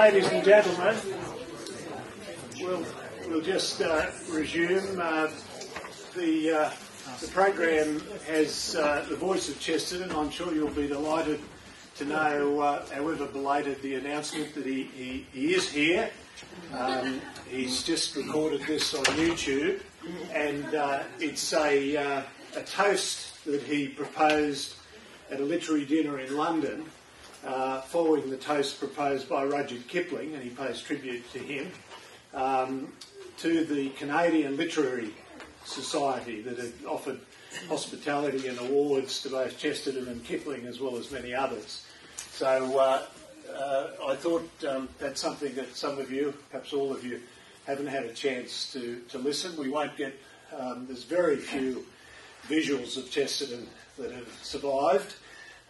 ladies and gentlemen, we'll, we'll just uh, resume. Uh, the, uh, the program has uh, the voice of Chesterton. I'm sure you'll be delighted to know, uh, however belated the announcement, that he, he, he is here. Um, he's just recorded this on YouTube, and uh, it's a, a toast that he proposed at a literary dinner in London uh, following the toast proposed by Rudyard Kipling, and he pays tribute to him, um, to the Canadian Literary Society that had offered hospitality and awards to both Chesterton and Kipling, as well as many others. So uh, uh, I thought um, that's something that some of you, perhaps all of you, haven't had a chance to, to listen. We won't get, um, there's very few visuals of Chesterton that have survived.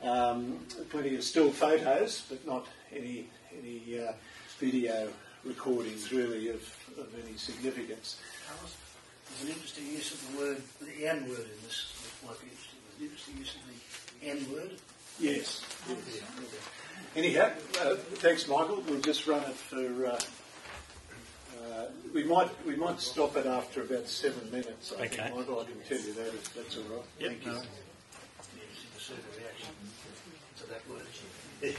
Um, plenty of still photos, but not any any uh, video recordings really of, of any significance. There's an interesting use of the word, the N word in this. Might be interesting. There's an interesting use of the N word. Yes. Anyhow, uh, thanks, Michael. We'll just run it for. Uh, uh, we might we might stop it after about seven minutes. I Okay. think, Michael, I can tell you that if that's all right. Yep, Thank you. no. You see the sort of reaction to that word. Yes,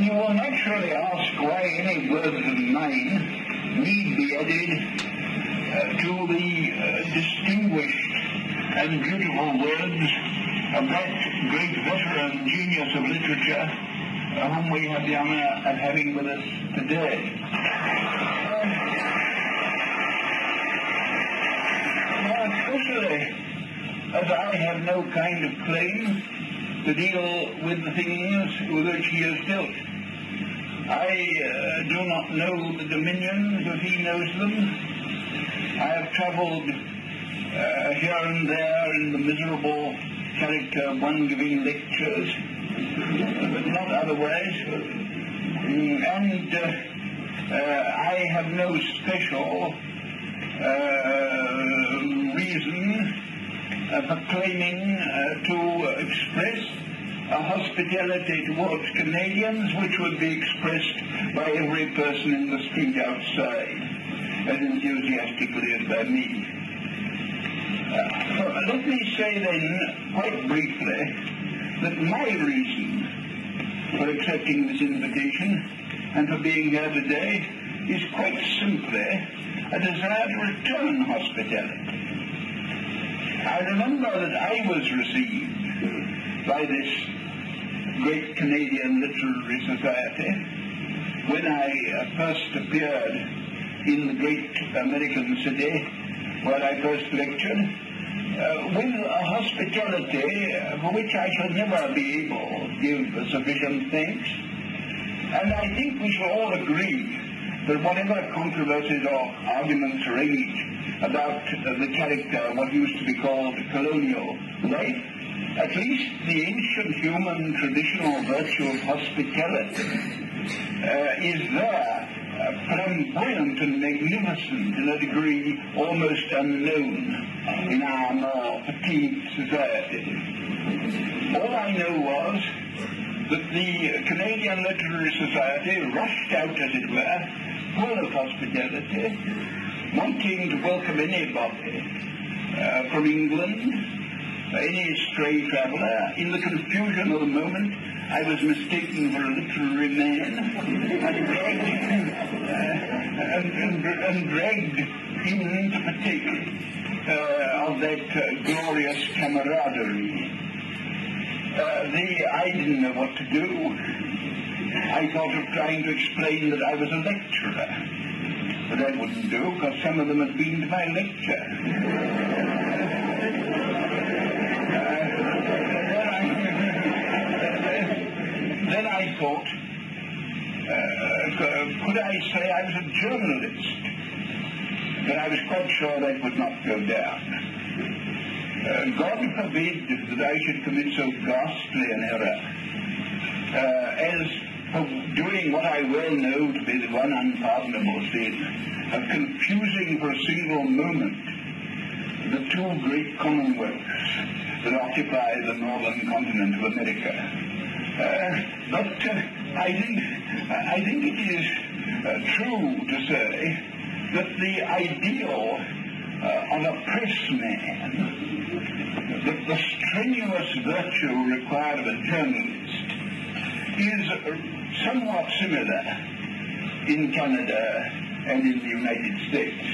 And you will naturally ask why any words of mine need be added uh, to the uh, distinguished and beautiful words of that great veteran genius of literature uh, whom we have the honor of having with us today. Especially as I have no kind of claim to deal with the things with which he has dealt. I uh, do not know the dominions as he knows them. I have travelled uh, here and there in the miserable character of one giving lectures, but not otherwise. Mm, And uh, uh, I have no special uh, reason uh, for claiming to express a hospitality towards Canadians which would be expressed by every person in the street outside as enthusiastically as by me. Uh, so let me say then, quite briefly, that my reason for accepting this invitation and for being here today is quite simply a desire to return hospitality. I remember that I was received by this great Canadian Literary Society when I uh, first appeared in the great American city where I first lectured, uh, with a hospitality uh, for which I shall never be able to give sufficient thanks. And I think we shall all agree that whatever controversies or arguments rage about uh, the character of what used to be called colonial life, at least the ancient human traditional virtue of hospitality uh, is there, uh, flamboyant and magnificent in a degree almost unknown in our more fatigued society. All I know was that the Canadian Literary Society rushed out, as it were, full of hospitality, wanting to welcome anybody uh, from England, any stray traveller. In the confusion of the moment, I was mistaken for a literary man and dragged, uh, and, and, and dragged in to partake uh, of that uh, glorious camaraderie. Uh, the, I didn't know what to do. I thought of trying to explain that I was a lecturer. But that wouldn't do, because some of them had been to my lecture then I thought, uh, could I say I was a journalist? But I was quite sure that would not go down. Uh, God forbid that I should commit so ghastly an error uh, as of doing what I well know to be the one unpardonable sin, of confusing for a single moment the two great commonwealths that occupy the northern continent of America. Uh, but uh, I think I think it is uh, true to say that the ideal of a pressman, that the strenuous virtue required of a journalist, is somewhat similar in Canada and in the United States.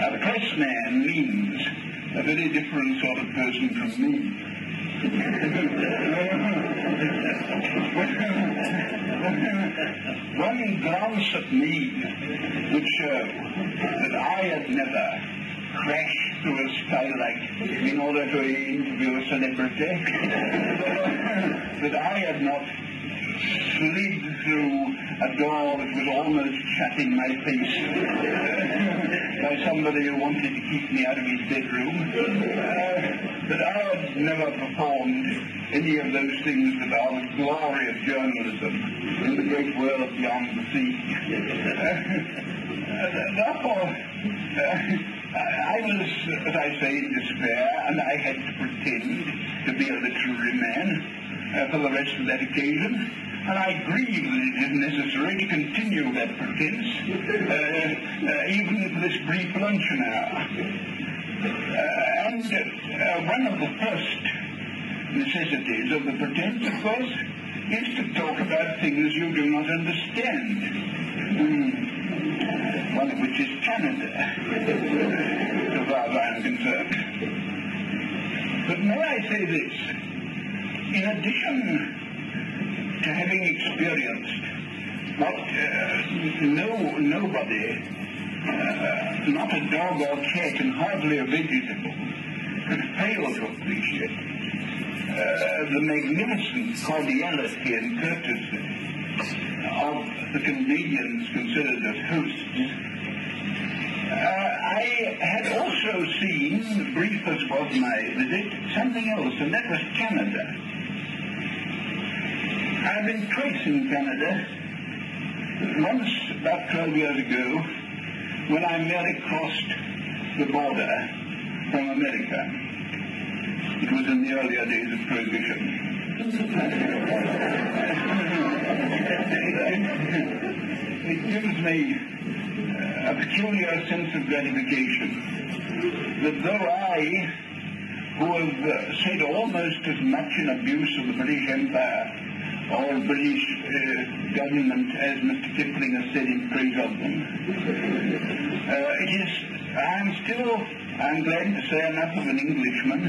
A pressman means a very different sort of person from me. One glance at me would show that I had never crashed through a skylight in order to interview a celebrity, that I had not slid through a door that was almost shut in my face by somebody who wanted to keep me out of his bedroom. Uh, but I had never performed any of those things that are the glory of journalism in the great world beyond the sea. Uh, therefore, uh, I was, as I say, in despair, and I had to pretend to be a literary man uh, for the rest of that occasion and I grieve that it is necessary to continue that pretense, uh, uh, even for this brief luncheon hour. Uh, and uh, one of the first necessities of the pretense, of course, is to talk about things you do not understand. Mm. One of which is Canada, so far as I am concerned. But may I say this? In addition having experienced what uh, no nobody, uh, not a dog or cat, and hardly a vegetable could fail to appreciate uh, the magnificent cordiality and courtesy of the Canadians considered as hosts. Uh, I had also seen, brief as was my visit, something else, and that was Canada. I've been twice in Canada. Once about 12 years ago, when I merely crossed the border from America. It was in the earlier days of Prohibition. it gives me a peculiar sense of gratification that though I, who have said almost as much in abuse of the British Empire or British uh, government, as Mr. Kipling has said in praise of them. Uh, it is, I'm still, I'm glad to say enough of an Englishman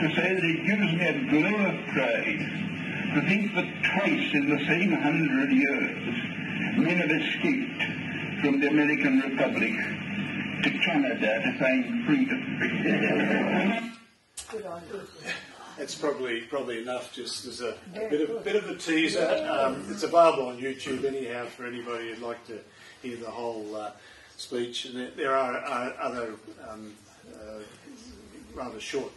to say that it gives me a glow of pride to think that twice in the same hundred years men have escaped from the American Republic to Canada to find freedom. Good on you that's probably probably enough. Just as a, a bit of bit of a teaser. Um, it's available on YouTube anyhow for anybody who'd like to hear the whole uh, speech. And there, there are, are, other um, uh, rather short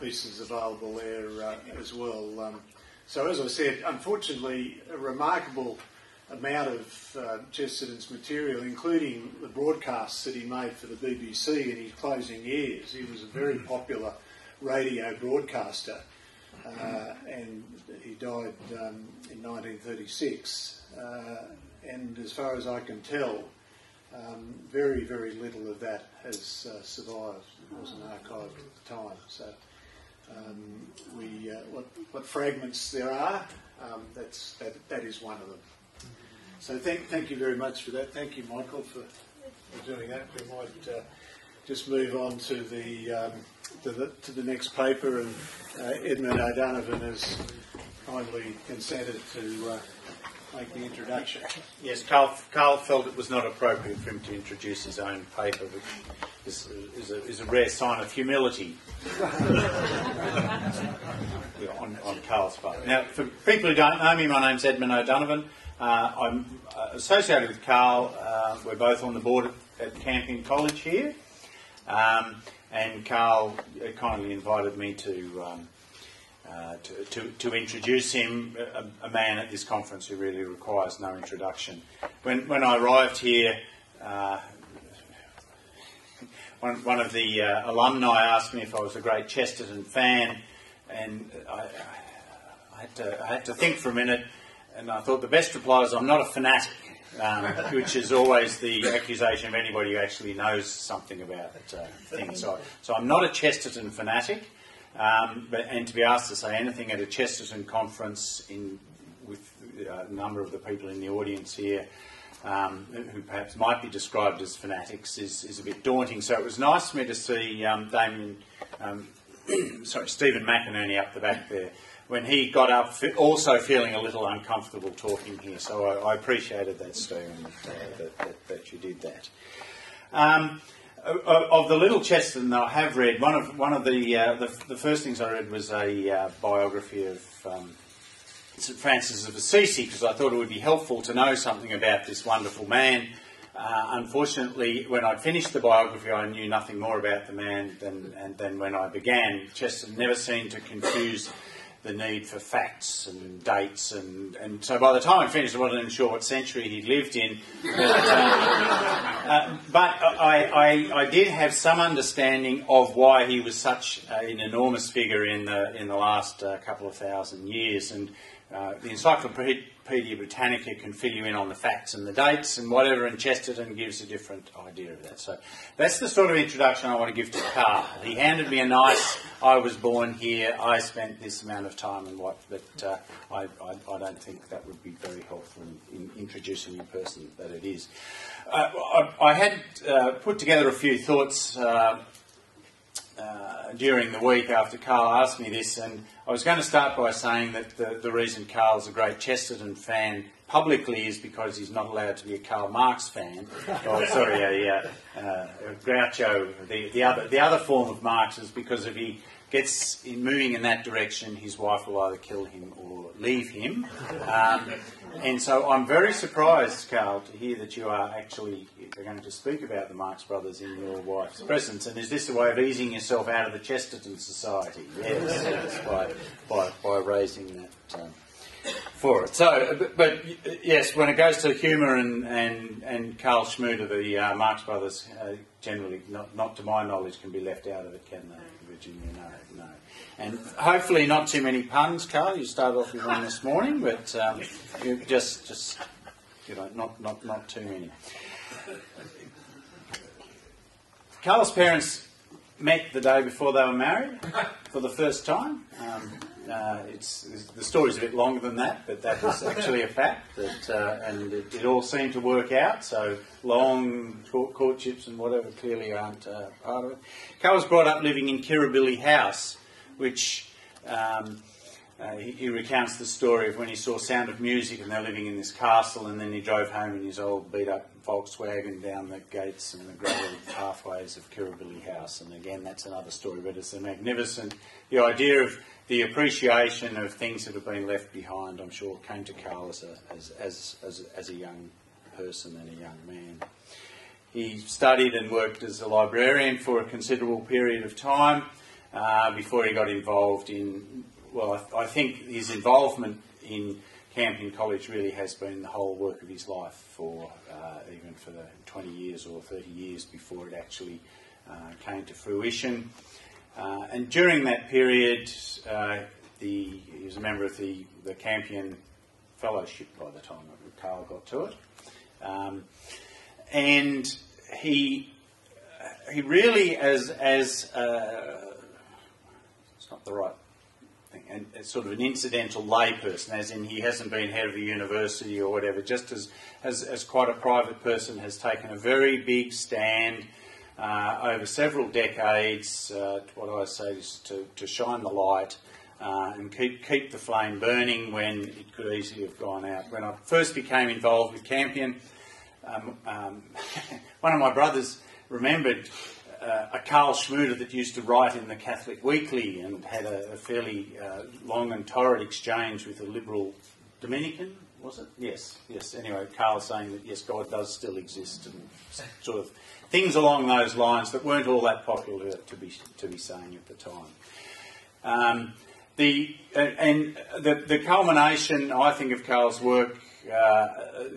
pieces available there uh, as well. Um, so as I said, unfortunately, a remarkable amount of uh, Chesterton's material, including the broadcasts that he made for the BBC in his closing years. He was a very popular radio broadcaster, uh, and he died um, in 1936. Uh, and as far as I can tell, um, very, very little of that has uh, survived. It wasn't archived at the time. So, um, we, uh, what, what, fragments there are, um, that's, that, that is one of them. So, thank, thank you very much for that. Thank you, Michael, for, for doing that. We might uh, just move on to the um, to the, to the next paper, and uh, Edmund O'Donovan has kindly consented to uh, make the introduction. Yes, Karl, Karl felt it was not appropriate for him to introduce his own paper, which is, is, a, is a rare sign of humility on, on Karl's part. Now, for people who don't know me, my name's Edmund O'Donovan. Uh, I'm uh, associated with Karl. Uh, we're both on the board at, at Campion College here. Um, and Karl kindly invited me to, um, uh, to, to, to, introduce him, a, a, man at this conference who really requires no introduction. When, when I arrived here, uh, one, one of the uh, alumni asked me if I was a great Chesterton fan, and I, I, had to, I had to think for a minute, and I thought the best reply is I'm not a fanatic. Um, which is always the accusation of anybody who actually knows something about uh, things. So, so, I'm not a Chesterton fanatic, um, but, and to be asked to say anything at a Chesterton conference in, with uh, a number of the people in the audience here um, who perhaps might be described as fanatics is, is a bit daunting. So it was nice for me to see um, Damien, um, sorry, Stephen McInerney up the back there when he got up, also feeling a little uncomfortable talking here. So I, I appreciated that, Stephen, uh, that, that, that, you did that. Um, of the little Chesterton that I have read, one of one of the uh, the, the, first things I read was a uh, biography of um, St Francis of Assisi because I thought it would be helpful to know something about this wonderful man. Uh, unfortunately, when I finished the biography, I knew nothing more about the man than, and, than when I began. Chesterton never seemed to confuse the need for facts and dates, and, and so by the time I finished, I wasn't even sure what century he'd lived in. But, uh, uh, but I, I, I, did have some understanding of why he was such an enormous figure in the in the last uh, couple of thousand years, and uh, the Encyclopedia Britannica can fill you in on the facts and the dates and whatever, and Chesterton gives a different idea of that. So that's the sort of introduction I want to give to Karl. He handed me a nice, I was born here, I spent this amount of time and what, but uh, I, I, I, don't think that would be very helpful in, in introducing the person that it is. Uh, I, I, had uh, put together a few thoughts uh, during the week after Karl asked me this, and I was going to start by saying that the, the reason Karl's a great Chesterton fan publicly is because he's not allowed to be a Karl Marx fan. oh, sorry, a, uh, uh, a Groucho. The, the, other, the other form of Marx is because if he gets in moving in that direction, his wife will either kill him or leave him. Um, and so I'm very surprised, Karl, to hear that you are actually going to speak about the Marx Brothers in your wife's presence. And is this a way of easing yourself out of the Chesterton Society? Yes, yes by, by, by raising that. Um, for it. So, but, but, yes, when it goes to humour and, and, and Karl Schmude, the uh, Marx Brothers, uh, generally, not, not to my knowledge, can be left out of it, can they, Virginia? No. And hopefully not too many puns, Karl. You started off with one this morning, but um, just, just you know, not, not, not too many. Karl's parents met the day before they were married for the first time. Um, uh, it's, it's, the story's a bit longer than that, but that was actually a fact, that, uh, and it, it, all seemed to work out. So long courtships and whatever clearly aren't uh, part of it. Karl was brought up living in Kirribilli House, which um, uh, he, he, recounts the story of when he saw Sound of Music and they're living in this castle, and then he drove home in his old beat up Volkswagen down the gates and the gravel pathways of Kirribilli House. And again, that's another story, but it's a magnificent. The idea of the appreciation of things that have been left behind, I'm sure, came to Karl as a, as, as, as, as a young person and a young man. He studied and worked as a librarian for a considerable period of time uh, before he got involved in, well, I, I, think his involvement in Campion College really has been the whole work of his life for uh, even for the 20 years or 30 years before it actually uh, came to fruition. Uh, and during that period, uh, the, he was a member of the, the Campion Fellowship by the time that Karl got to it. Um, and he, he really, as, as uh, not the right thing, and as sort of an incidental layperson, as in he hasn't been head of a university or whatever, just as, as, as quite a private person, has taken a very big stand uh, over several decades, uh, what I say is to, to shine the light uh, and keep, keep the flame burning when it could easily have gone out. When I first became involved with Campion, um, um, one of my brothers remembered uh, a Karl Schmude that used to write in the Catholic Weekly and had a, a fairly uh, long and torrid exchange with a liberal Dominican was it? Yes, yes. Anyway, Karl's saying that yes, God does still exist, and sort of things along those lines that weren't all that popular to be to be saying at the time. Um, the and the, the culmination, I think, of Karl's work uh,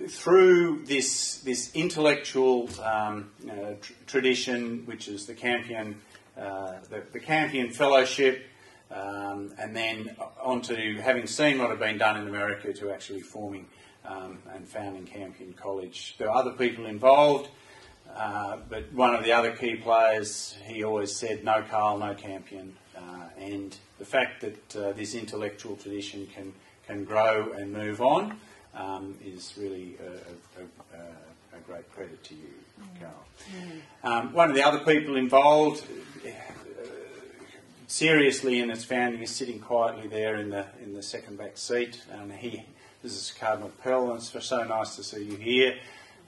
through this this intellectual um, uh, tr- tradition, which is the Campion uh, the, the Campion Fellowship, um, and then on to having seen what had been done in America to actually forming um, and founding Campion College. There are other people involved, uh, but one of the other key players, he always said, no Karl, no Campion. Uh, and the fact that uh, this intellectual tradition can, can grow and move on um, is really a, a, a, a, great credit to you, Karl. Mm. Um, one of the other people involved, seriously in its founding is sitting quietly there in the in the second back seat. And he, this is Cardinal Pell, and it's so nice to see you here.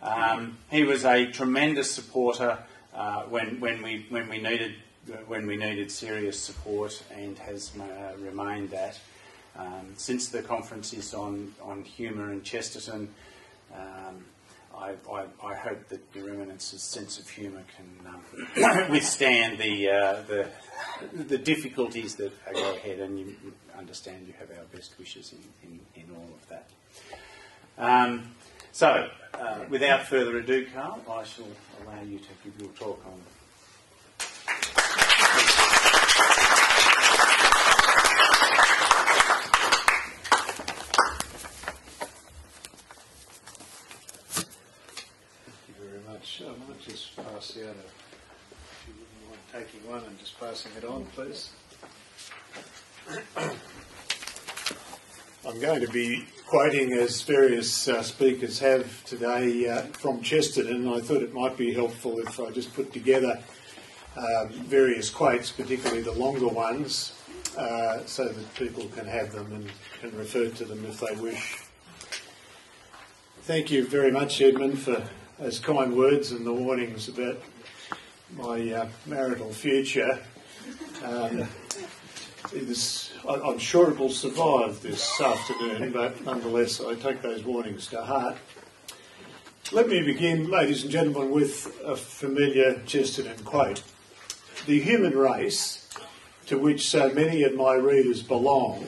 Um, he was a tremendous supporter uh, when when we when we needed when we needed serious support, and has uh, remained that. Um, since the conference is on, on humour in Chesterton, um, I, I, I, hope that Your Eminence's sense of humour can um, withstand the, uh, the, the difficulties that go ahead, and you understand you have our best wishes in, in, in all of that. Um, so, uh, without further ado, Karl, I shall allow you to give your talk on taking one and just passing it on, please. I'm going to be quoting, as various uh, speakers have today, uh, from Chesterton. I thought it might be helpful if I just put together um, various quotes, particularly the longer ones, uh, so that people can have them and can refer to them if they wish. Thank you very much, Edmund, for those kind words and the warnings about my uh, marital future. Um, I, am sure it will survive this afternoon, but nonetheless, I take those warnings to heart. Let me begin, ladies and gentlemen, with a familiar Chesterton quote. The human race, to which so many of my readers belong.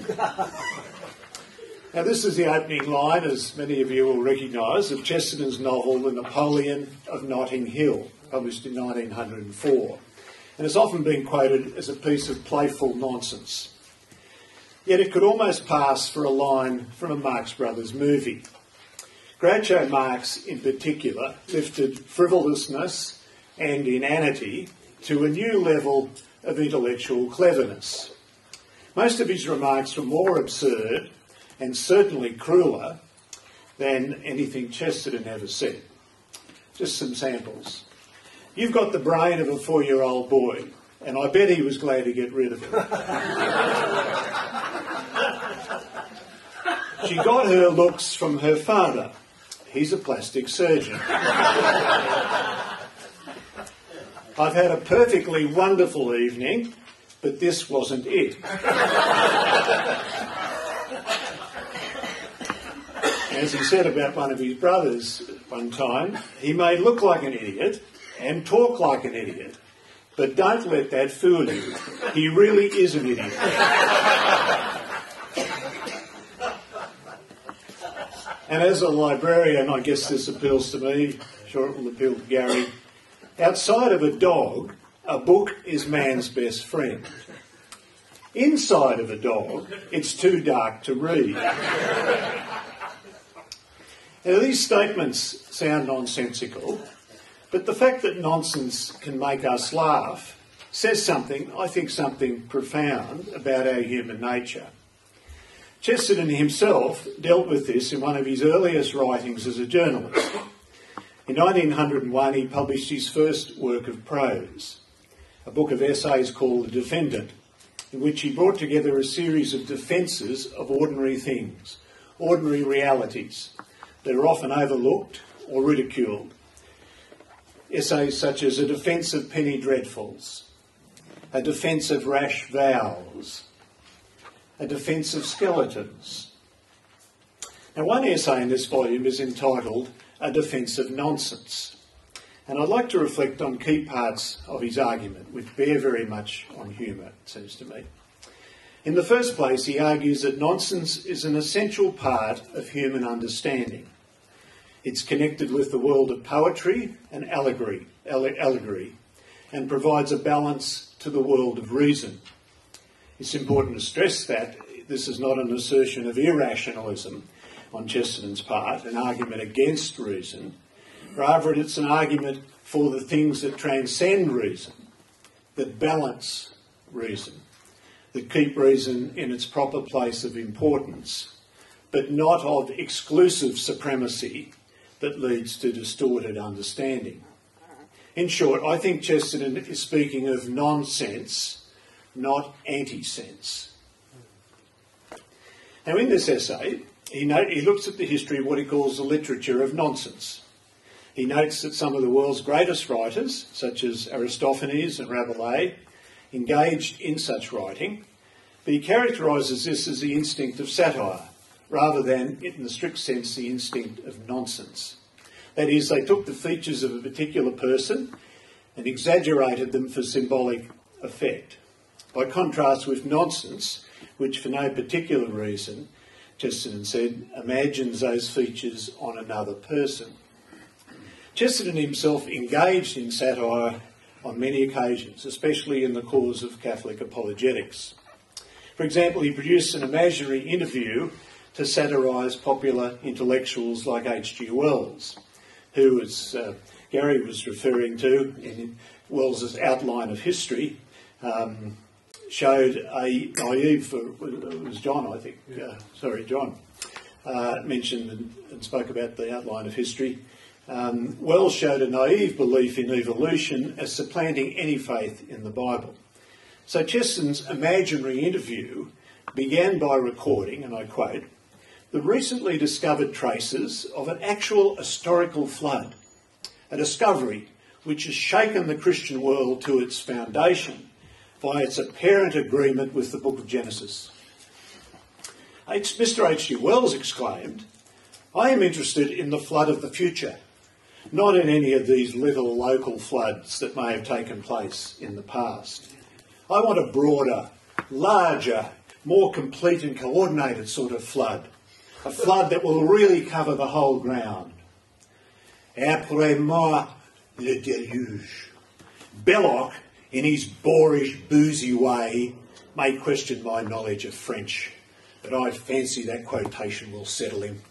now, this is the opening line, as many of you will recognise, of Chesterton's novel, The Napoleon of Notting Hill published in 1904, and has often been quoted as a piece of playful nonsense. Yet it could almost pass for a line from a Marx Brothers movie. Groucho Marx, in particular, lifted frivolousness and inanity to a new level of intellectual cleverness. Most of his remarks were more absurd and certainly crueler than anything Chesterton ever said. Just some samples. You've got the brain of a four year old boy, and I bet he was glad to get rid of it. she got her looks from her father. He's a plastic surgeon. I've had a perfectly wonderful evening, but this wasn't it. As he said about one of his brothers one time, he may look like an idiot, and talk like an idiot. But don't let that fool you. He really is an idiot. and as a librarian, I guess this appeals to me, I'm sure it will appeal to Gary. Outside of a dog, a book is man's best friend. Inside of a dog, it's too dark to read. Now, these statements sound nonsensical, but the fact that nonsense can make us laugh says something, I think, something profound about our human nature. Chesterton himself dealt with this in one of his earliest writings as a journalist. In 1901, he published his first work of prose, a book of essays called The Defendant, in which he brought together a series of defences of ordinary things, ordinary realities that are often overlooked or ridiculed essays such as A Defence of Penny Dreadfuls, A Defence of Rash Vows, A Defence of Skeletons. Now, one essay in this volume is entitled A Defence of Nonsense. And I'd like to reflect on key parts of his argument, which bear very much on humour, it seems to me. In the first place, he argues that nonsense is an essential part of human understanding. It's connected with the world of poetry and allegory, allegory and provides a balance to the world of reason. It's important to stress that this is not an assertion of irrationalism on Chesterton's part, an argument against reason. Rather, it's an argument for the things that transcend reason, that balance reason, that keep reason in its proper place of importance, but not of exclusive supremacy that leads to distorted understanding. In short, I think Chesterton is speaking of nonsense, not anti-sense. Now, in this essay, he, note, he looks at the history of what he calls the literature of nonsense. He notes that some of the world's greatest writers, such as Aristophanes and Rabelais, engaged in such writing, but he characterises this as the instinct of satire, rather than, in the strict sense, the instinct of nonsense. That is, they took the features of a particular person and exaggerated them for symbolic effect. By contrast with nonsense, which for no particular reason, Chesterton said, imagines those features on another person. Chesterton himself engaged in satire on many occasions, especially in the cause of Catholic apologetics. For example, he produced an imaginary interview to satirise popular intellectuals like H.G. Wells who, as uh, Gary was referring to in Wells's outline of history, um, showed a naive, uh, it was John, I think, uh, sorry, John, uh, mentioned and, and, spoke about the outline of history. Um, Wells showed a naive belief in evolution as supplanting any faith in the Bible. So Chesterton's imaginary interview began by recording, and I quote, the recently discovered traces of an actual historical flood, a discovery which has shaken the Christian world to its foundation by its apparent agreement with the book of Genesis. Mr. H.G. Wells exclaimed, I am interested in the flood of the future, not in any of these little local floods that may have taken place in the past. I want a broader, larger, more complete and coordinated sort of flood a flood that will really cover the whole ground. Après moi, le déluge. Belloc, in his boorish, boozy way, may question my knowledge of French, but I fancy that quotation will settle him.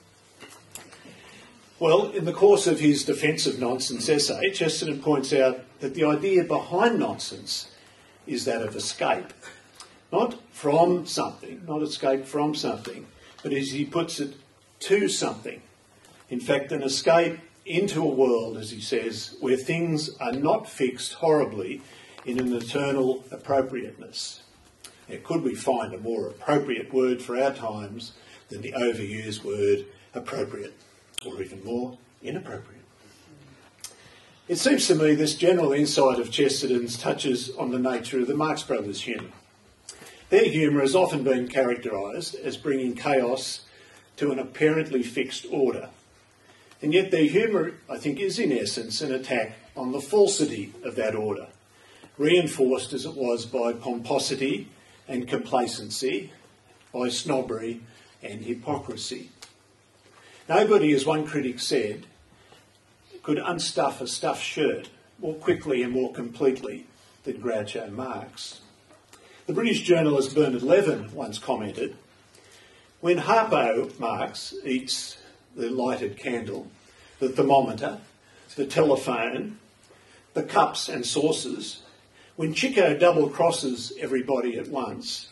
Well, in the course of his defence of nonsense essay, Chesterton points out that the idea behind nonsense is that of escape. Not from something, not escape from something, but as he puts it, to something. In fact, an escape into a world, as he says, where things are not fixed horribly in an eternal appropriateness. Now, could we find a more appropriate word for our times than the overused word appropriate, or even more inappropriate? It seems to me this general insight of Chesterton's touches on the nature of the Marx Brothers' humour. Their humour has often been characterised as bringing chaos to an apparently fixed order. And yet their humour, I think, is in essence an attack on the falsity of that order, reinforced as it was by pomposity and complacency, by snobbery and hypocrisy. Nobody, as one critic said, could unstuff a stuffed shirt more quickly and more completely than Groucho Marx. The British journalist Bernard Levin once commented when Harpo Marx eats the lighted candle, the thermometer, the telephone, the cups and saucers, when Chico double crosses everybody at once,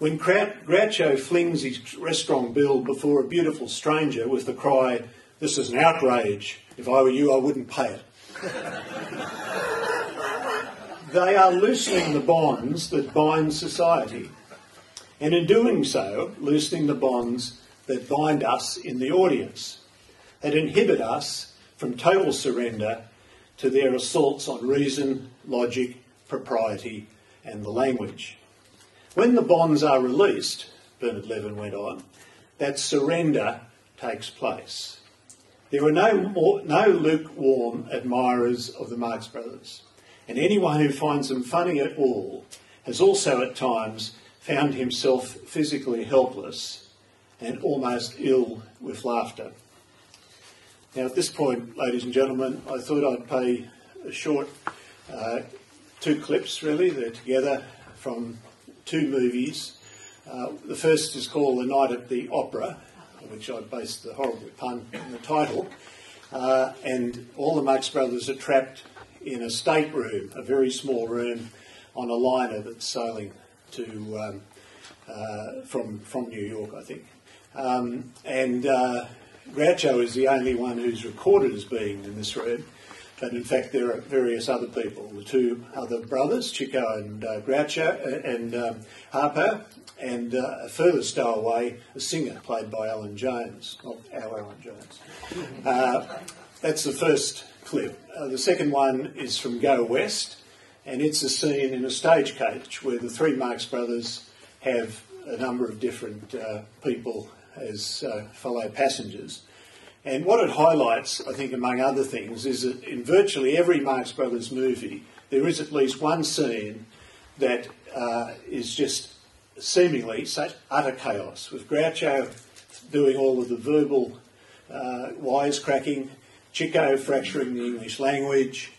when Groucho flings his restaurant bill before a beautiful stranger with the cry, This is an outrage. If I were you, I wouldn't pay it. They are loosening the bonds that bind society. And in doing so, loosening the bonds that bind us in the audience, that inhibit us from total surrender to their assaults on reason, logic, propriety, and the language. When the bonds are released, Bernard Levin went on, that surrender takes place. There were no, more, no lukewarm admirers of the Marx Brothers, and anyone who finds them funny at all has also at times found himself physically helpless and almost ill with laughter. Now, at this point, ladies and gentlemen, I thought I'd play a short uh, two clips, really. They're together from two movies. Uh, the first is called The Night at the Opera, which I based the horrible pun on the title. Uh, and all the Marx brothers are trapped in a stateroom, a very small room, on a liner that's sailing to um, uh, from from New York, I think. Um, and uh, Groucho is the only one who's recorded as being in this room. But in fact, there are various other people. The two other brothers, Chico and uh, Groucho, uh, and um, Harpo, and uh, a further stowaway, a singer played by Allan Jones, not our Alan Jones. Uh, that's the first clip. Uh, the second one is from Go West, and it's a scene in a stagecoach where the three Marx brothers have a number of different uh, people as uh, fellow passengers. And what it highlights, I think, among other things, is that in virtually every Marx Brothers movie, there is at least one scene that uh, is just seemingly such utter chaos, with Groucho doing all of the verbal uh, wisecracking, Chico fracturing the English language,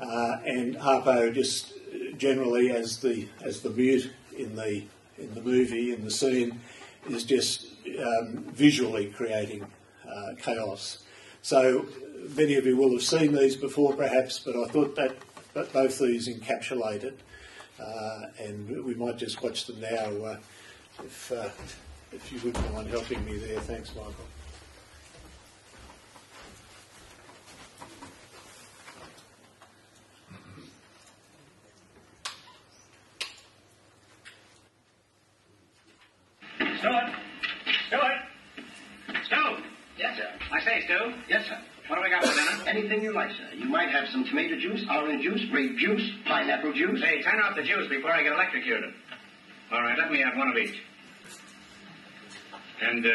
uh, and Harpo just generally as the as the mute in the in the movie in the scene is just um, visually creating uh, chaos. So many of you will have seen these before, perhaps, but I thought that, that both these encapsulate it, uh, and we might just watch them now. Uh, if uh, if you wouldn't mind helping me there, thanks, Michael. Stewart! Stewart! Stu! Yes, sir. I say, Stu. Yes, sir. What do we got for dinner? Anything you like, sir. You might have some tomato juice, orange juice, grape juice, pineapple juice. Hey, turn off the juice before I get electrocuted. All right, let me have one of each. And uh,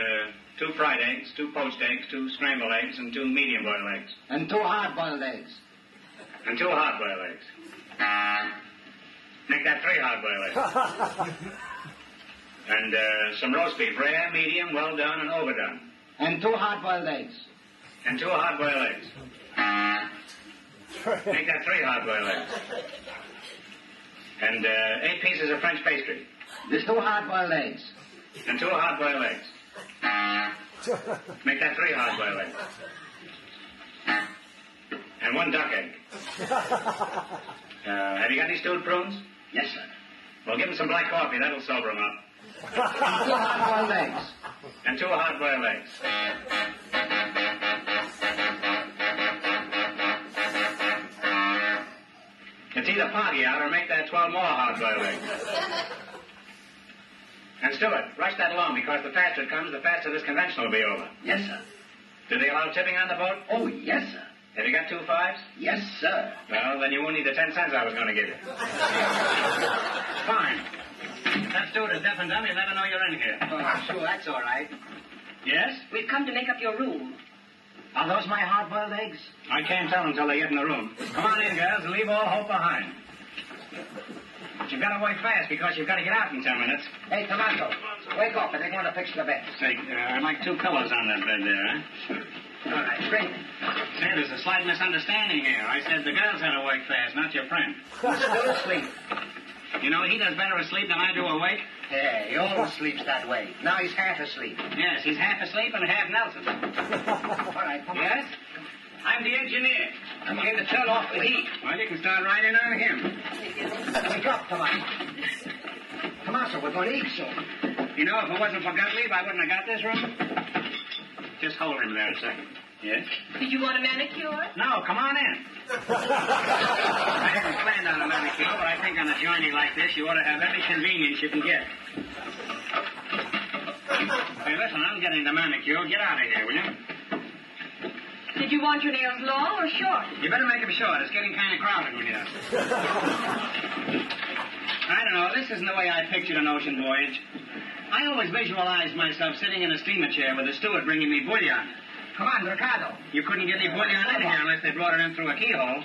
two fried eggs, two poached eggs, two scrambled eggs, and two medium boiled eggs. And two hard-boiled eggs. And two hard boiled eggs. Make that three hard boiled eggs. and uh, some roast beef, rare, medium, well done, and overdone. And two hard-boiled eggs. And two hard boiled eggs. Make that three hard boiled eggs. And uh, eight pieces of French pastry. There's two hard-boiled eggs. And two hard boiled eggs. Make that three hard boiled eggs. And one duck egg. Uh, have you got any stewed prunes? Yes, sir. Well, give them some black coffee. That'll sober them up. Two hard-boiled eggs. And two hard boiled eggs. It's either party out or make that 12 more hard boiled eggs. And Stuart, rush that along because the faster it comes, the faster this convention will be over. Yes, sir. Do they allow tipping on the boat? Oh, yes, sir. Have you got two fives? Yes, sir. Well, then you won't need the ten cents I was going to give you. Fine. That steward is deaf and dumb. He'll never know you're in here. Oh, sure, that's all right. Yes? We've come to make up your room. Are those my hard-boiled eggs? I can't tell until they get in the room. Come on in, girls, and leave all hope behind. But you've got to work fast because you've got to get out in ten minutes. Hey, Tomato, wake up. I think I want to fix the bed. Say, uh, I'd like two pillows on that bed there, huh? All right, drink. Say, there's a slight misunderstanding here. I said the girls had to work fast, not your friend. You're still asleep. You know, he does better asleep than I do awake. Yeah, he always sleeps that way. Now he's half asleep. Yes, he's half asleep and half Nelson. All right, come on. Yes? I'm the engineer. I'm going to turn off the heat. Well, you can start right in on him. Wake up, Tomato. Tomato, we're going to eat soon. You know, if it wasn't for Gottlieb, I wouldn't have got this room. Just hold him there a second. Yes? Did you want a manicure? No, come on in. I haven't planned on a manicure, but I think on a journey like this, you ought to have every convenience you can get. Hey, listen, I'm getting the manicure. Get out of here, will you? Did you want your nails long or short? You better make them short. It's getting kind of crowded with you. I don't know. This isn't the way I pictured an ocean voyage. I always visualize myself sitting in a steamer chair with a steward bringing me bouillon. Come on, Ricardo. You couldn't get any bouillon in here unless they brought it in through a keyhole.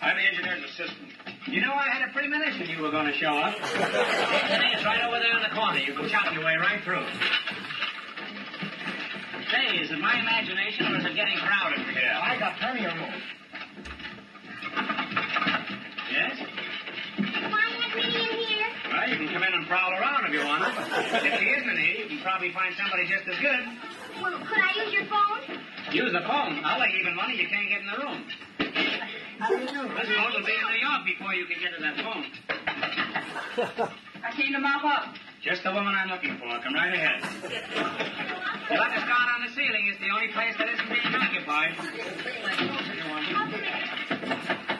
I'm the engineer's assistant. You know, I had a premonition you were going to show up. it's right over there in the corner. You can chop your way right through. Say, is it my imagination or is it getting crowded here? Oh, I got plenty of room. Yes? Well, you can come in and prowl around if you want. if she isn't in here, you can probably find somebody just as good. Well, could I use your phone? Use the phone. I'll lay even money you can't get in the room. This road will be in New York before you can get to that phone. I came to mop up. Just the woman I'm looking for. Come right ahead. You like a scar on the ceiling. It's the only place that isn't being occupied.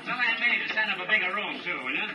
Tell Aunt Minnie to send up a bigger room, too, will you?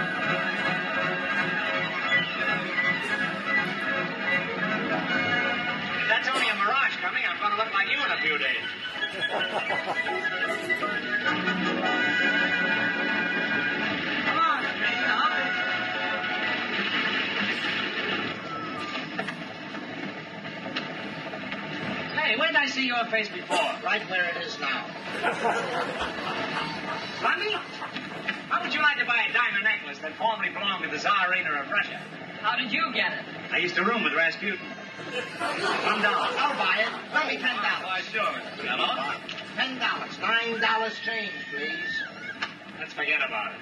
coming, I'm going to look like you in a few days. Come on, straighten up. Hey, where did I see your face before? Right where it is now. London? How would you like to buy a diamond necklace that formerly belonged to the Tsarina of Russia? How did you get it? I used to room with Rasputin. One dollar. I'll buy it. Let me ten dollars. Why, sure, Mr. Fellow. Ten dollars. Nine dollars change, please. Let's forget about it.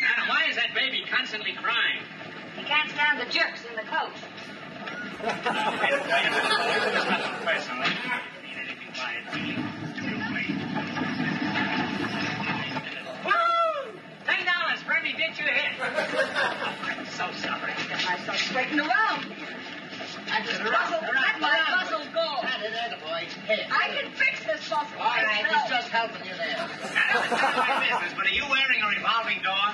Nana, why is that baby constantly crying? He can't stand the jerks in the coach. Wait, wait a minute. This is nothing personal. Need anything by it. Woo! Ten dollars for every you hit. I'm so sorry. I start straighten around. That's it. Puzzle, let my puzzle go. That is it, boy. Here. I can fix this puzzle. All right, myself. he's just helping you there. Nana, it's none my business, but are you wearing a revolving door?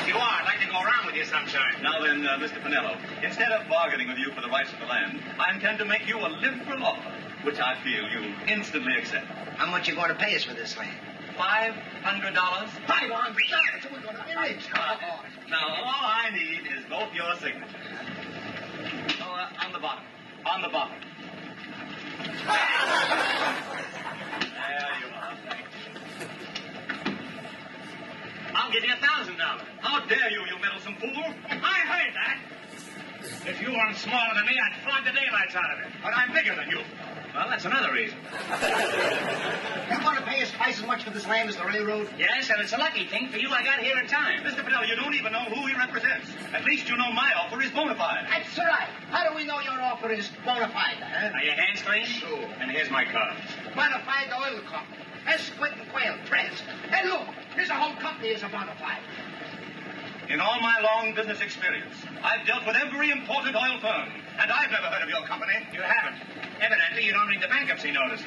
If you are, I'd like to go around with you sometime. Now then, uh, Mr. Pinello, instead of bargaining with you for the rights of the land, I intend to make you a liberal offer, which I feel you'll instantly accept. How much you going to pay us for this land? Five hundred dollars. Five hundred dollars. We're going to be rich. Now, all I need is both your signatures. Oh, uh, on the bottom. On the bottom. There you are. I'll give you a thousand dollars. How dare you, you meddlesome fool! I heard that. If you weren't smaller than me, I'd flog the daylights out of it. But I'm bigger than you. Well, that's another reason. You want to pay us twice as much for this land as the railroad? Yes, and it's a lucky thing for you I got here in time. Mr. Pinello, you don't even know who he represents. At least you know my offer is bona fide. That's right. How do we know your offer is bona fide, huh? Are your hands clean? Sure. And here's my card. Bona fide oil company. Esquit and Quail, Press. And look, here's a whole company is a bona fide. In all my long business experience, I've dealt with every important oil firm, and I've never heard of your company. You haven't. Evidently, you don't read the bankruptcy notices.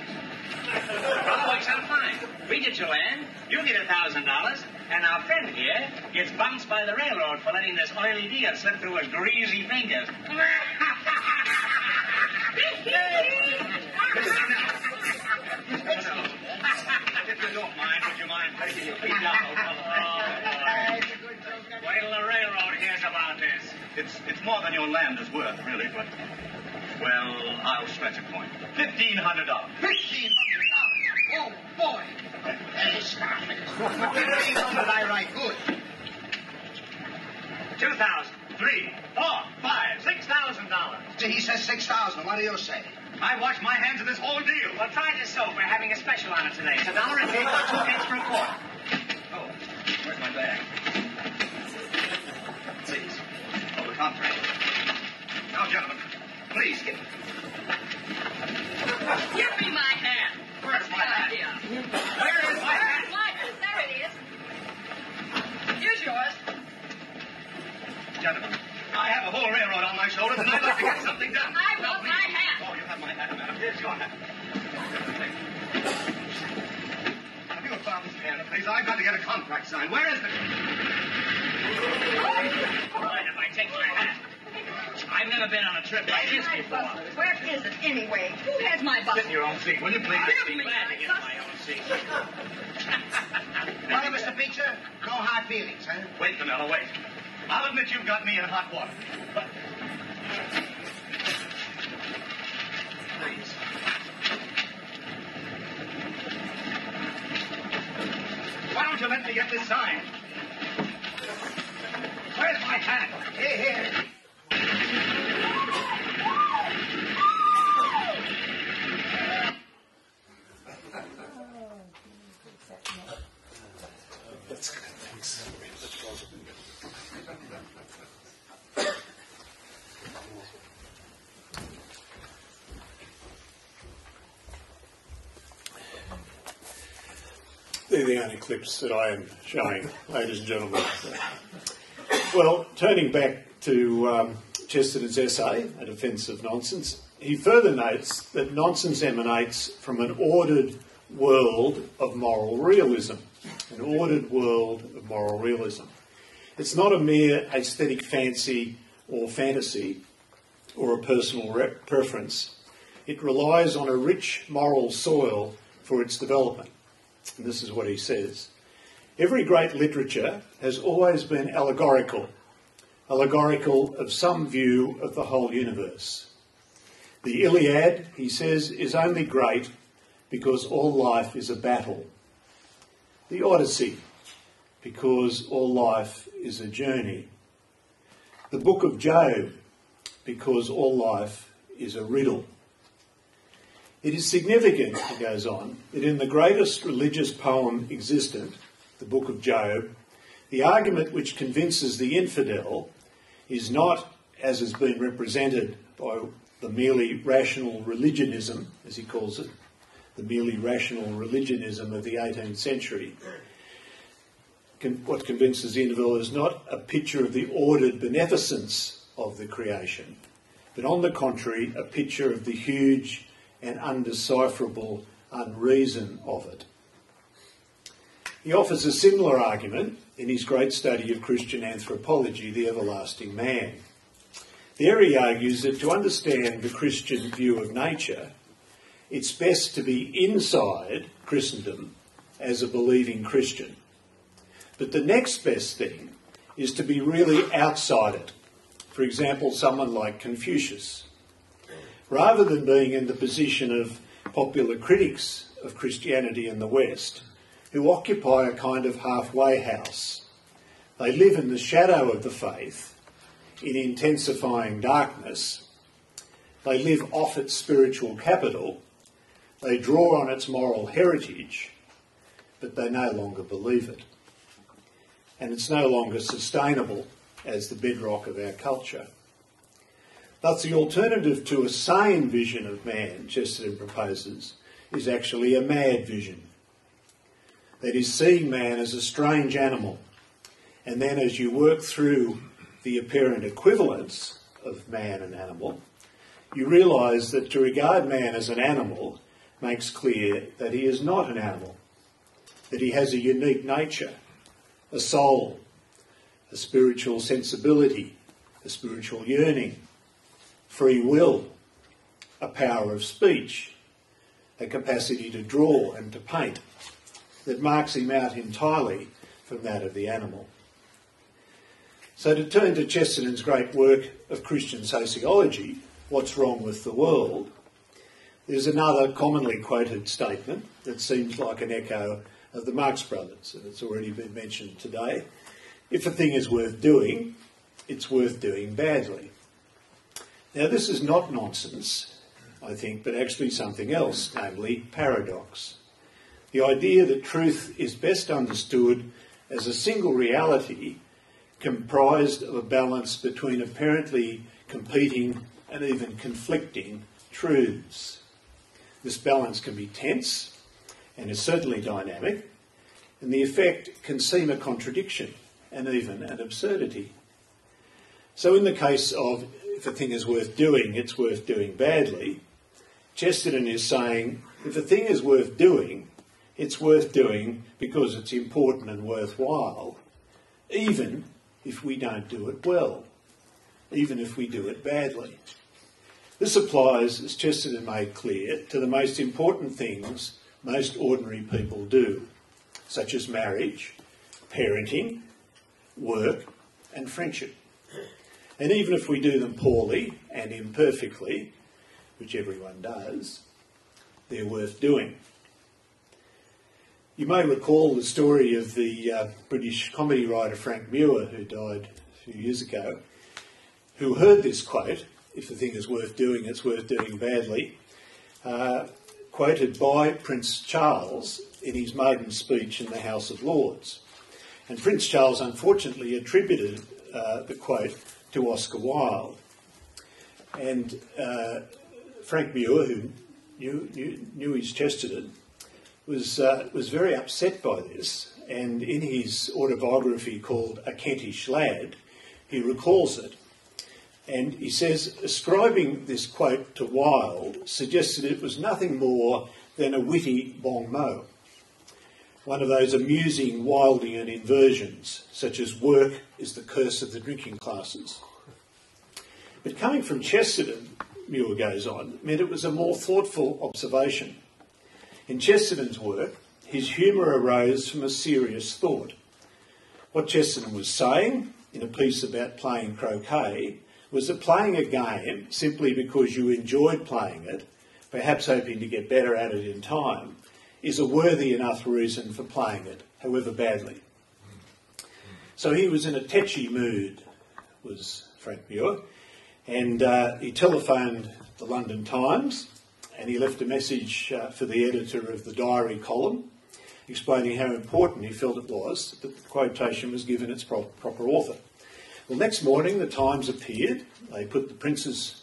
well, it works out fine. We get your land, you get a thousand dollars, and our friend here gets bounced by the railroad for letting this oily deal slip through his greasy fingers. If you don't mind, would you mind taking your feet down? Oh, Wait till the railroad hears about this. It's it's more than your land is worth, really, but well, I'll stretch a point. Fifteen hundred dollars. Fifteen hundred dollars. Oh, boy. Hey, stop it. Fifteen hundred, I write good. Two thousand, three, four, five, six thousand dollars. He says six thousand. What do you say? I wash my hands of this whole deal. Well, try this soap. We're having a special on it today. It's a dollar a cake or two cakes for a quart. Oh, where's my bag? Please. Oh, the contract. Now, gentlemen, please get Give me my hand. Where's my hat? Where is my hat? My hand? There it is. Here's yours. Gentlemen, I have a whole railroad on my shoulders. and I'd like to get something done. I want please. my hat. Oh, you have my hat, madam. Here's your hat. Have you found this pen, please? I've got to get a contract signed. Where is the... Mind if I take my hat? I've never been on a trip like this before. Where is it anyway? Who has my Sit bustle? in your own seat, will you, please? I'd be glad to get my own seat. Well, Mr. Beecher, no hard feelings, huh? Wait, Vanilla, wait. I'll admit you've got me in hot water. But... Please. Why don't you let me get this signed? Where's my hat? Here, here. That's good, thanks. They're the only clips that I am showing, ladies and gentlemen. Well, turning back to um, Chesterton's essay, A Defence of Nonsense, he further notes that nonsense emanates from an ordered world of moral realism. An ordered world of moral realism. It's not a mere aesthetic fancy or fantasy or a personal re- preference. It relies on a rich moral soil for its development. And this is what he says. Every great literature has always been allegorical, allegorical of some view of the whole universe. The Iliad, he says, is only great because all life is a battle. The Odyssey, because all life is a journey. The book of Job, because all life is a riddle. It is significant, he goes on, that in the greatest religious poem existent, the book of Job, the argument which convinces the infidel is not, as has been represented by the merely rational religionism, as he calls it, the merely rational religionism of the 18th century. What convinces the infidel is not a picture of the ordered beneficence of the creation, but on the contrary, a picture of the huge and undecipherable unreason of it. He offers a similar argument in his great study of Christian anthropology, The Everlasting Man. There he argues that to understand the Christian view of nature, it's best to be inside Christendom as a believing Christian. But the next best thing is to be really outside it. For example, someone like Confucius. Rather than being in the position of popular critics of Christianity in the West, who occupy a kind of halfway house, they live in the shadow of the faith, in intensifying darkness. They live off its spiritual capital. They draw on its moral heritage, but they no longer believe it. And it's no longer sustainable as the bedrock of our culture. Thus, the alternative to a sane vision of man, Chesterton proposes, is actually a mad vision. That is, seeing man as a strange animal, and then as you work through the apparent equivalence of man and animal, you realise that to regard man as an animal makes clear that he is not an animal, that he has a unique nature, a soul, a spiritual sensibility, a spiritual yearning, free will, a power of speech, a capacity to draw and to paint that marks him out entirely from that of the animal. So, to turn to Chesterton's great work of Christian sociology, What's Wrong with the World, there's another commonly quoted statement that seems like an echo of the Marx Brothers, and it's already been mentioned today. If a thing is worth doing, it's worth doing badly. Now, this is not nonsense, I think, but actually something else, namely paradox. The idea that truth is best understood as a single reality comprised of a balance between apparently competing and even conflicting truths. This balance can be tense and is certainly dynamic, and the effect can seem a contradiction and even an absurdity. So, in the case of if a thing is worth doing, it's worth doing badly, Chesterton is saying if a thing is worth doing, it's worth doing because it's important and worthwhile, even if we don't do it well, even if we do it badly. This applies, as Chesterton made clear, to the most important things most ordinary people do, such as marriage, parenting, work, and friendship. And even if we do them poorly and imperfectly, which everyone does, they're worth doing. You may recall the story of the uh, British comedy writer Frank Muir, who died a few years ago, who heard this quote if the thing is worth doing, it's worth doing badly, uh, quoted by Prince Charles in his maiden speech in the House of Lords. And Prince Charles unfortunately attributed uh, the quote to Oscar Wilde. And uh, Frank Muir, who knew, knew, knew his Chesterton, was, uh, was very upset by this. And in his autobiography called A Kentish Lad, he recalls it. And he says, ascribing this quote to Wilde suggested it was nothing more than a witty bon mot, one of those amusing Wildian inversions, such as work is the curse of the drinking classes. But coming from Chesterton, Muir goes on, meant it was a more thoughtful observation. In Chesterton's work, his humour arose from a serious thought. What Chesterton was saying in a piece about playing croquet was that playing a game simply because you enjoyed playing it, perhaps hoping to get better at it in time, is a worthy enough reason for playing it, however badly. So he was in a tetchy mood, was Frank Muir, and uh, he telephoned the London Times and he left a message uh, for the editor of the diary column explaining how important he felt it was that the quotation was given its pro- proper author. Well, next morning the Times appeared. They put the Prince's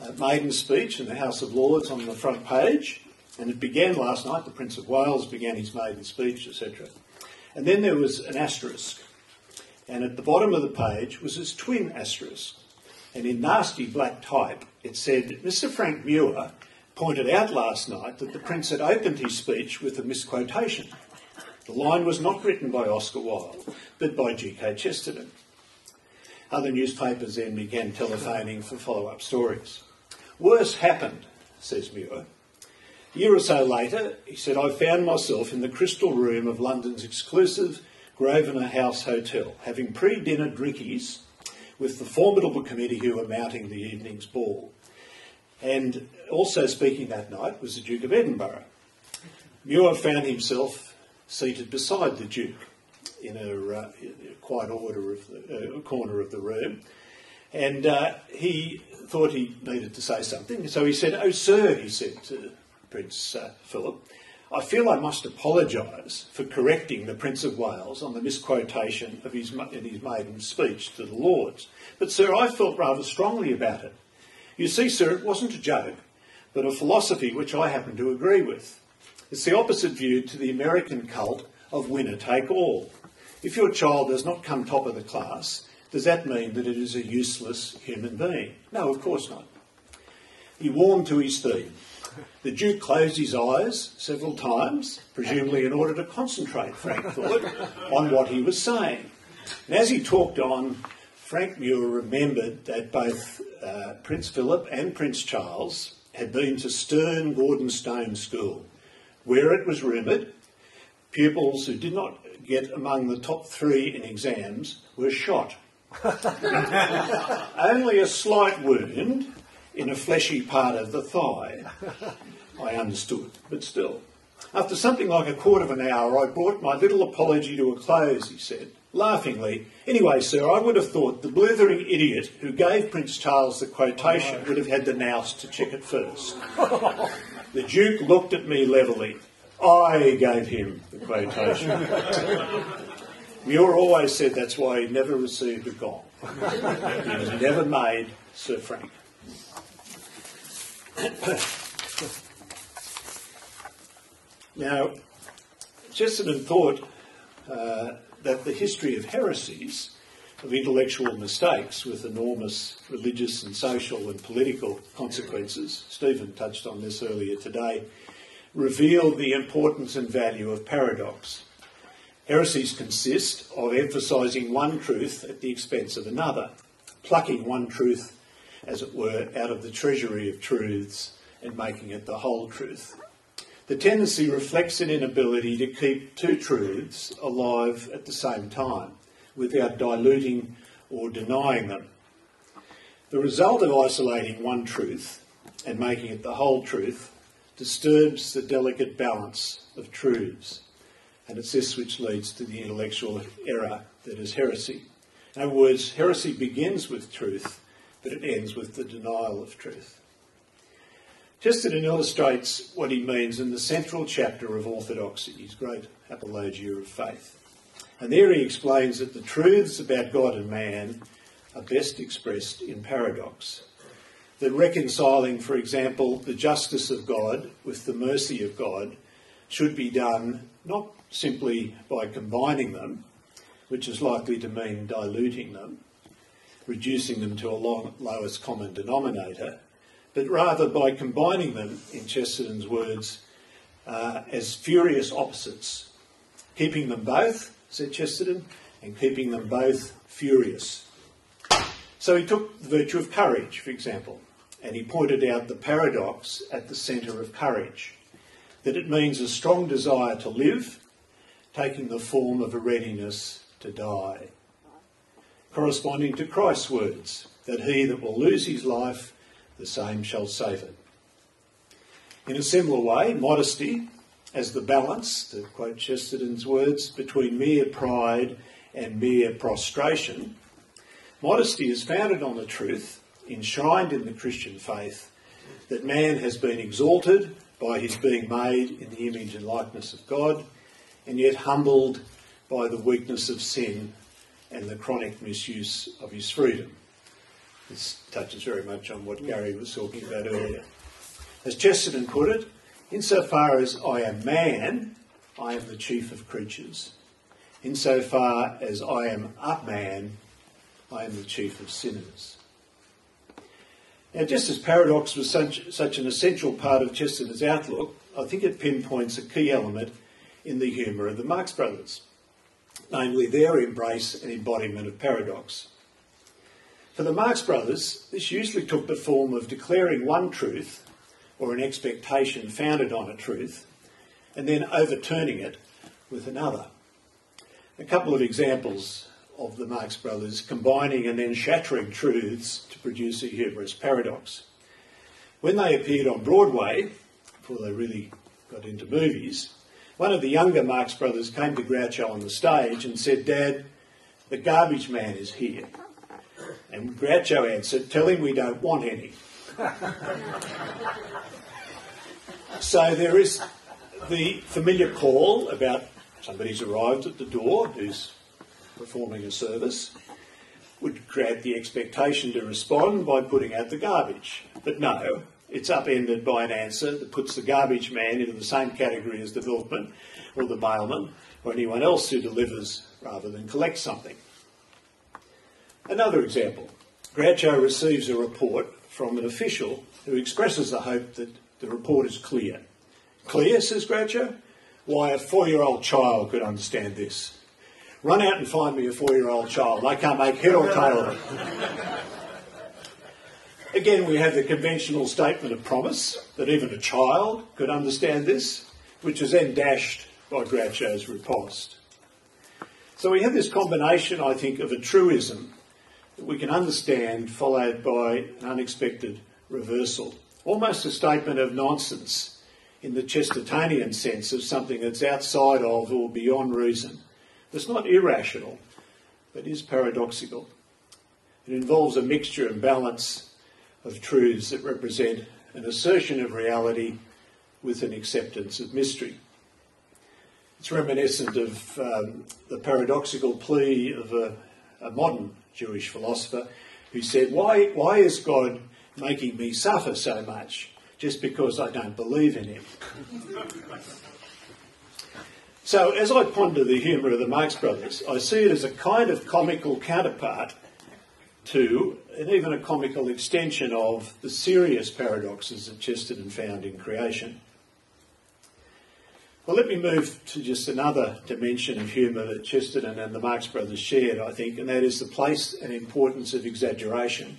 uh, maiden speech in the House of Lords on the front page, and it began last night. The Prince of Wales began his maiden speech, etc. And then there was an asterisk, and at the bottom of the page was his twin asterisk. And in nasty black type, it said, Mr. Frank Muir pointed out last night that the Prince had opened his speech with a misquotation. The line was not written by Oscar Wilde, but by G.K. Chesterton. Other newspapers then began telephoning for follow up stories. Worse happened, says Muir. A year or so later, he said, I found myself in the crystal room of London's exclusive Grosvenor House Hotel, having pre dinner drinkies with the formidable committee who were mounting the evening's ball. And also speaking that night was the Duke of Edinburgh. Muir found himself seated beside the Duke in a, uh, quiet order of the, uh, corner of the room, and uh, he thought he needed to say something. So he said, "Oh, sir," he said to Prince uh, Philip, "I feel I must apologise for correcting the Prince of Wales on the misquotation of his in his maiden speech to the Lords. But, sir, I felt rather strongly about it. You see, sir, it wasn't a joke, but a philosophy which I happen to agree with. It's the opposite view to the American cult of winner take all." If your child does not come top of the class, does that mean that it is a useless human being? No, of course not. He warmed to his theme. The Duke closed his eyes several times, presumably in order to concentrate, Frank thought, on what he was saying. And as he talked on, Frank Muir remembered that both uh, Prince Philip and Prince Charles had been to Stern Gordonstoun School, where it was rumoured pupils who did not get among the top three in exams were shot. Only a slight wound in a fleshy part of the thigh. I understood, but still. After something like a quarter of an hour, I brought my little apology to a close, he said, laughingly. Anyway, sir, I would have thought the blithering idiot who gave Prince Charles the quotation would have had the nous to check it first. the Duke looked at me levelly. I gave him the quotation. Muir always said that's why he never received a gong. he was never made Sir Frank. now, just Chesterton thought uh, that the history of heresies of intellectual mistakes with enormous religious and social and political consequences, Stephen touched on this earlier today, reveal the importance and value of paradox. Heresies consist of emphasising one truth at the expense of another, plucking one truth, as it were, out of the treasury of truths and making it the whole truth. The tendency reflects an inability to keep two truths alive at the same time without diluting or denying them. The result of isolating one truth and making it the whole truth disturbs the delicate balance of truths. And it's this which leads to the intellectual error that is heresy. In other words, heresy begins with truth, but it ends with the denial of truth. Chesterton illustrates what he means in the central chapter of Orthodoxy, his great apologia of faith. And there he explains that the truths about God and man are best expressed in paradox. That reconciling, for example, the justice of God with the mercy of God should be done not simply by combining them, which is likely to mean diluting them, reducing them to a lowest common denominator, but rather by combining them, in Chesterton's words, uh, as furious opposites, keeping them both, said Chesterton, and keeping them both furious. So he took the virtue of courage, for example, and he pointed out the paradox at the centre of courage that it means a strong desire to live, taking the form of a readiness to die. Corresponding to Christ's words, that he that will lose his life, the same shall save it. In a similar way, modesty, as the balance, to quote Chesterton's words, between mere pride and mere prostration, modesty is founded on the truth, enshrined in the Christian faith, that man has been exalted by his being made in the image and likeness of God, and yet humbled by the weakness of sin and the chronic misuse of his freedom. This touches very much on what Gary was talking about earlier. As Chesterton put it, insofar as I am man, I am the chief of creatures. Insofar as I am a man, I am the chief of sinners. Now, just as paradox was such, such an essential part of Chesterton's outlook, I think it pinpoints a key element in the humour of the Marx Brothers, namely their embrace and embodiment of paradox. For the Marx Brothers, this usually took the form of declaring one truth or an expectation founded on a truth and then overturning it with another. A couple of examples of the Marx Brothers combining and then shattering truths to produce a humorous paradox. When they appeared on Broadway, before they really got into movies, one of the younger Marx Brothers came to Groucho on the stage and said, Dad, the garbage man is here. And Groucho answered, Tell him we don't want any. so there is the familiar call about somebody's arrived at the door who's performing a service would create the expectation to respond by putting out the garbage. But no, it's upended by an answer that puts the garbage man into the same category as the milkman or the mailman or anyone else who delivers rather than collects something. Another example. Groucho receives a report from an official who expresses the hope that the report is clear. Clear, says Groucho? Why, a four-year-old child could understand this. Run out and find me a four-year-old child. I can't make head or tail of it. Again, we have the conventional statement of promise that even a child could understand this, which is then dashed by Groucho's riposte. So we have this combination, I think, of a truism we can understand, followed by an unexpected reversal. Almost a statement of nonsense in the Chestertonian sense of something that's outside of or beyond reason. It's not irrational, but is paradoxical. It involves a mixture and balance of truths that represent an assertion of reality with an acceptance of mystery. It's reminiscent of um, the paradoxical plea of a, a, modern Jewish philosopher who said, why, why is God making me suffer so much just because I don't believe in him? So, as I ponder the humour of the Marx Brothers, I see it as a kind of comical counterpart to, and even a comical extension of, the serious paradoxes that Chesterton found in creation. Well, let me move to just another dimension of humour that Chesterton and the Marx Brothers shared, I think, and that is the place and importance of exaggeration.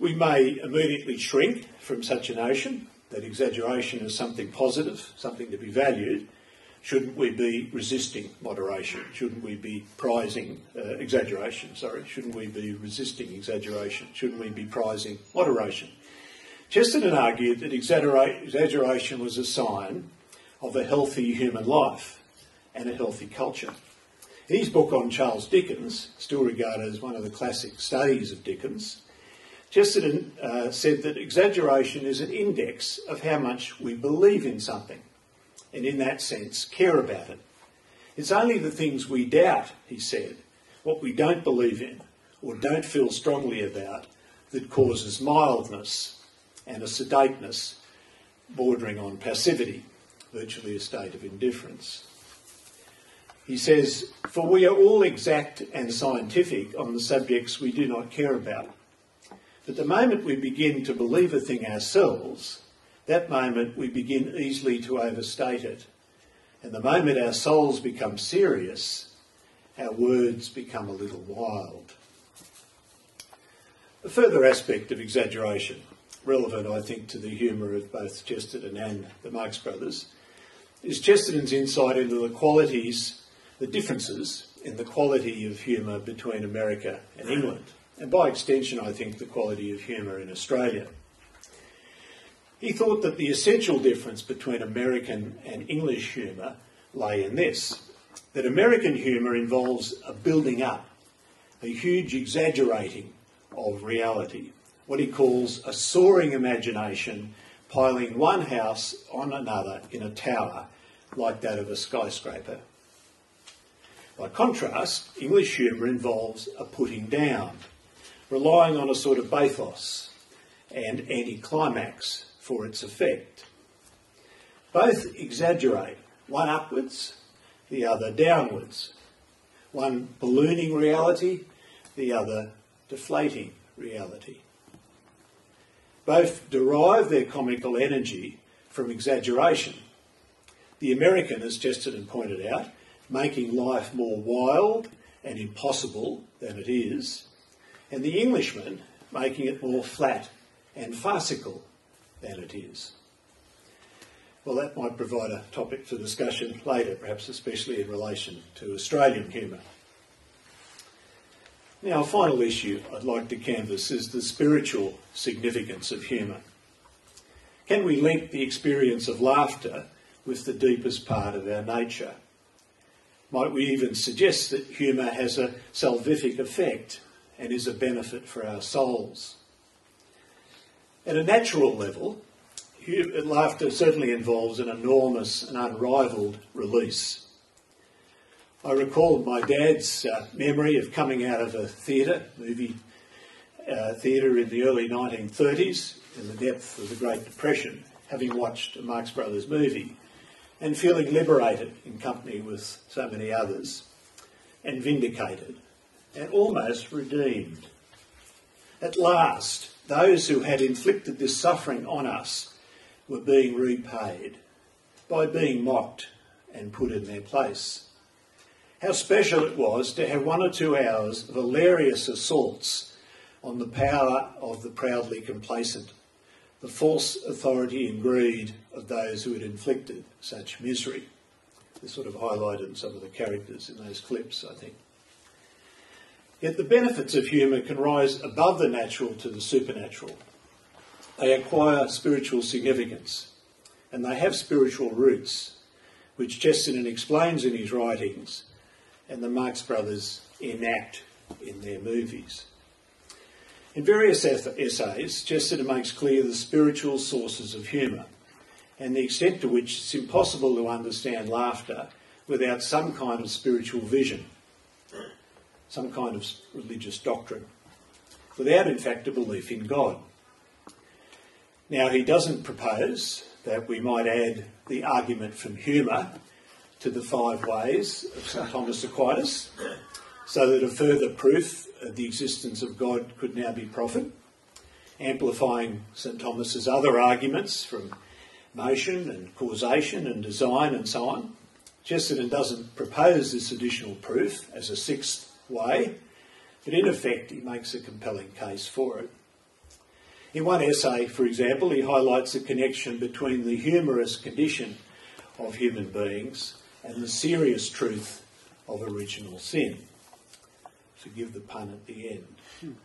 We may immediately shrink from such a notion that exaggeration is something positive, something to be valued. Shouldn't we be resisting moderation? Shouldn't we be prizing uh, exaggeration? Sorry, shouldn't we be resisting exaggeration? Shouldn't we be prizing moderation? Chesterton argued that exaggeration was a sign of a healthy human life and a healthy culture. In his book on Charles Dickens, still regarded as one of the classic studies of Dickens, Chesterton uh, said that exaggeration is an index of how much we believe in something, and in that sense, care about it. It's only the things we doubt, he said, what we don't believe in or don't feel strongly about, that causes mildness and a sedateness bordering on passivity, virtually a state of indifference. He says, For we are all exact and scientific on the subjects we do not care about. But the moment we begin to believe a thing ourselves, that moment we begin easily to overstate it. And the moment our souls become serious, our words become a little wild. A further aspect of exaggeration, relevant I think to the humour of both Chesterton and the Marx Brothers, is Chesterton's insight into the qualities, the differences in the quality of humour between America and England and by extension, I think, the quality of humour in Australia. He thought that the essential difference between American and English humour lay in this that American humour involves a building up, a huge exaggerating of reality, what he calls a soaring imagination piling one house on another in a tower like that of a skyscraper. By contrast, English humour involves a putting down, relying on a sort of bathos and anticlimax for its effect. Both exaggerate, one upwards, the other downwards, one ballooning reality, the other deflating reality. Both derive their comical energy from exaggeration. The American, as Chesterton pointed out, making life more wild and impossible than it is, and the Englishman making it more flat and farcical than it is. Well, that might provide a topic for discussion later, perhaps especially in relation to Australian humour. Now, a final issue I'd like to canvass is the spiritual significance of humour. Can we link the experience of laughter with the deepest part of our nature? Might we even suggest that humour has a salvific effect and is a benefit for our souls. At a natural level, laughter certainly involves an enormous and unrivalled release. I recall my dad's uh, memory of coming out of a theatre, movie uh, theatre in the early 1930s, in the depth of the Great Depression, having watched a Marx Brothers movie, and feeling liberated in company with so many others, and vindicated and almost redeemed. At last, those who had inflicted this suffering on us were being repaid by being mocked and put in their place. How special it was to have one or two hours of hilarious assaults on the power of the proudly complacent, the false authority and greed of those who had inflicted such misery. This sort of highlighted some of the characters in those clips, I think. Yet the benefits of humour can rise above the natural to the supernatural. They acquire spiritual significance, and they have spiritual roots, which Chesterton explains in his writings, and the Marx Brothers enact in their movies. In various essays, Chesterton makes clear the spiritual sources of humour and the extent to which it's impossible to understand laughter without some kind of spiritual vision some kind of religious doctrine, without, in fact, a belief in God. Now, he doesn't propose that we might add the argument from humour to the five ways of St Thomas Aquinas, so that a further proof of the existence of God could now be proffered, amplifying St Thomas's other arguments from motion and causation and design and so on. Chesterton doesn't propose this additional proof as a sixth way, but in effect he makes a compelling case for it. In one essay, for example, he highlights the connection between the humorous condition of human beings and the serious truth of original sin. Forgive the pun at the end.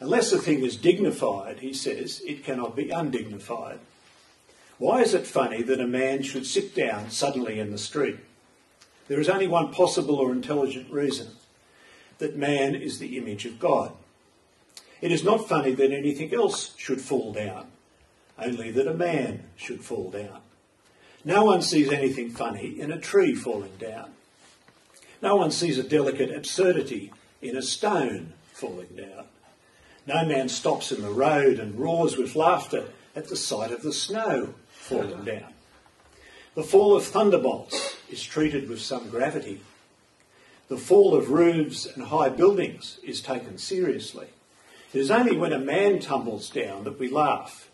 Unless a thing is dignified, he says, it cannot be undignified. Why is it funny that a man should sit down suddenly in the street? There is only one possible or intelligent reason that man is the image of God. It is not funny that anything else should fall down, only that a man should fall down. No one sees anything funny in a tree falling down. No one sees a delicate absurdity in a stone falling down. No man stops in the road and roars with laughter at the sight of the snow falling down. The fall of thunderbolts is treated with some gravity. The fall of roofs and high buildings is taken seriously. It is only when a man tumbles down that we laugh.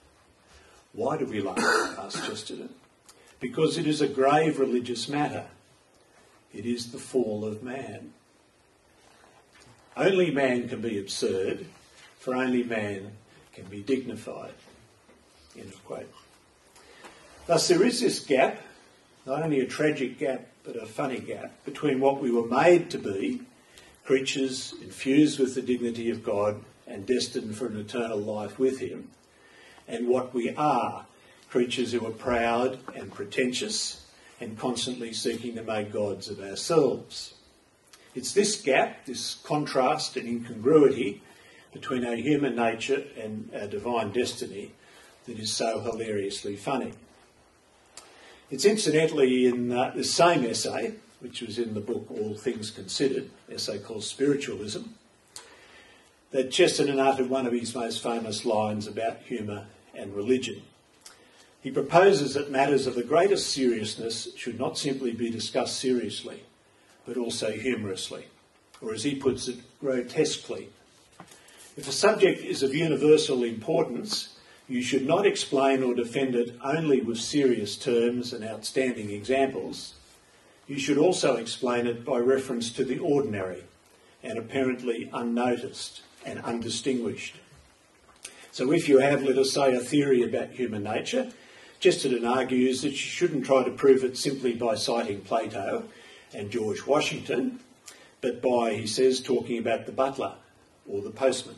Why do we laugh? asked Chesterton. Because it is a grave religious matter. It is the fall of man. Only man can be absurd, for only man can be dignified. End of quote. Thus, there is this gap, not only a tragic gap, but a funny gap, between what we were made to be, creatures infused with the dignity of God and destined for an eternal life with Him, and what we are, creatures who are proud and pretentious and constantly seeking to make gods of ourselves. It's this gap, this contrast and incongruity between our human nature and our divine destiny that is so hilariously funny. It's incidentally in uh, the same essay, which was in the book All Things Considered, essay called Spiritualism, that Chesterton uttered one of his most famous lines about humour and religion. He proposes that matters of the greatest seriousness should not simply be discussed seriously, but also humorously, or as he puts it, grotesquely. If a subject is of universal importance, you should not explain or defend it only with serious terms and outstanding examples. You should also explain it by reference to the ordinary and apparently unnoticed and undistinguished. So if you have, let us say, a theory about human nature, Chesterton argues that you shouldn't try to prove it simply by citing Plato and George Washington, but by, he says, talking about the butler or the postman.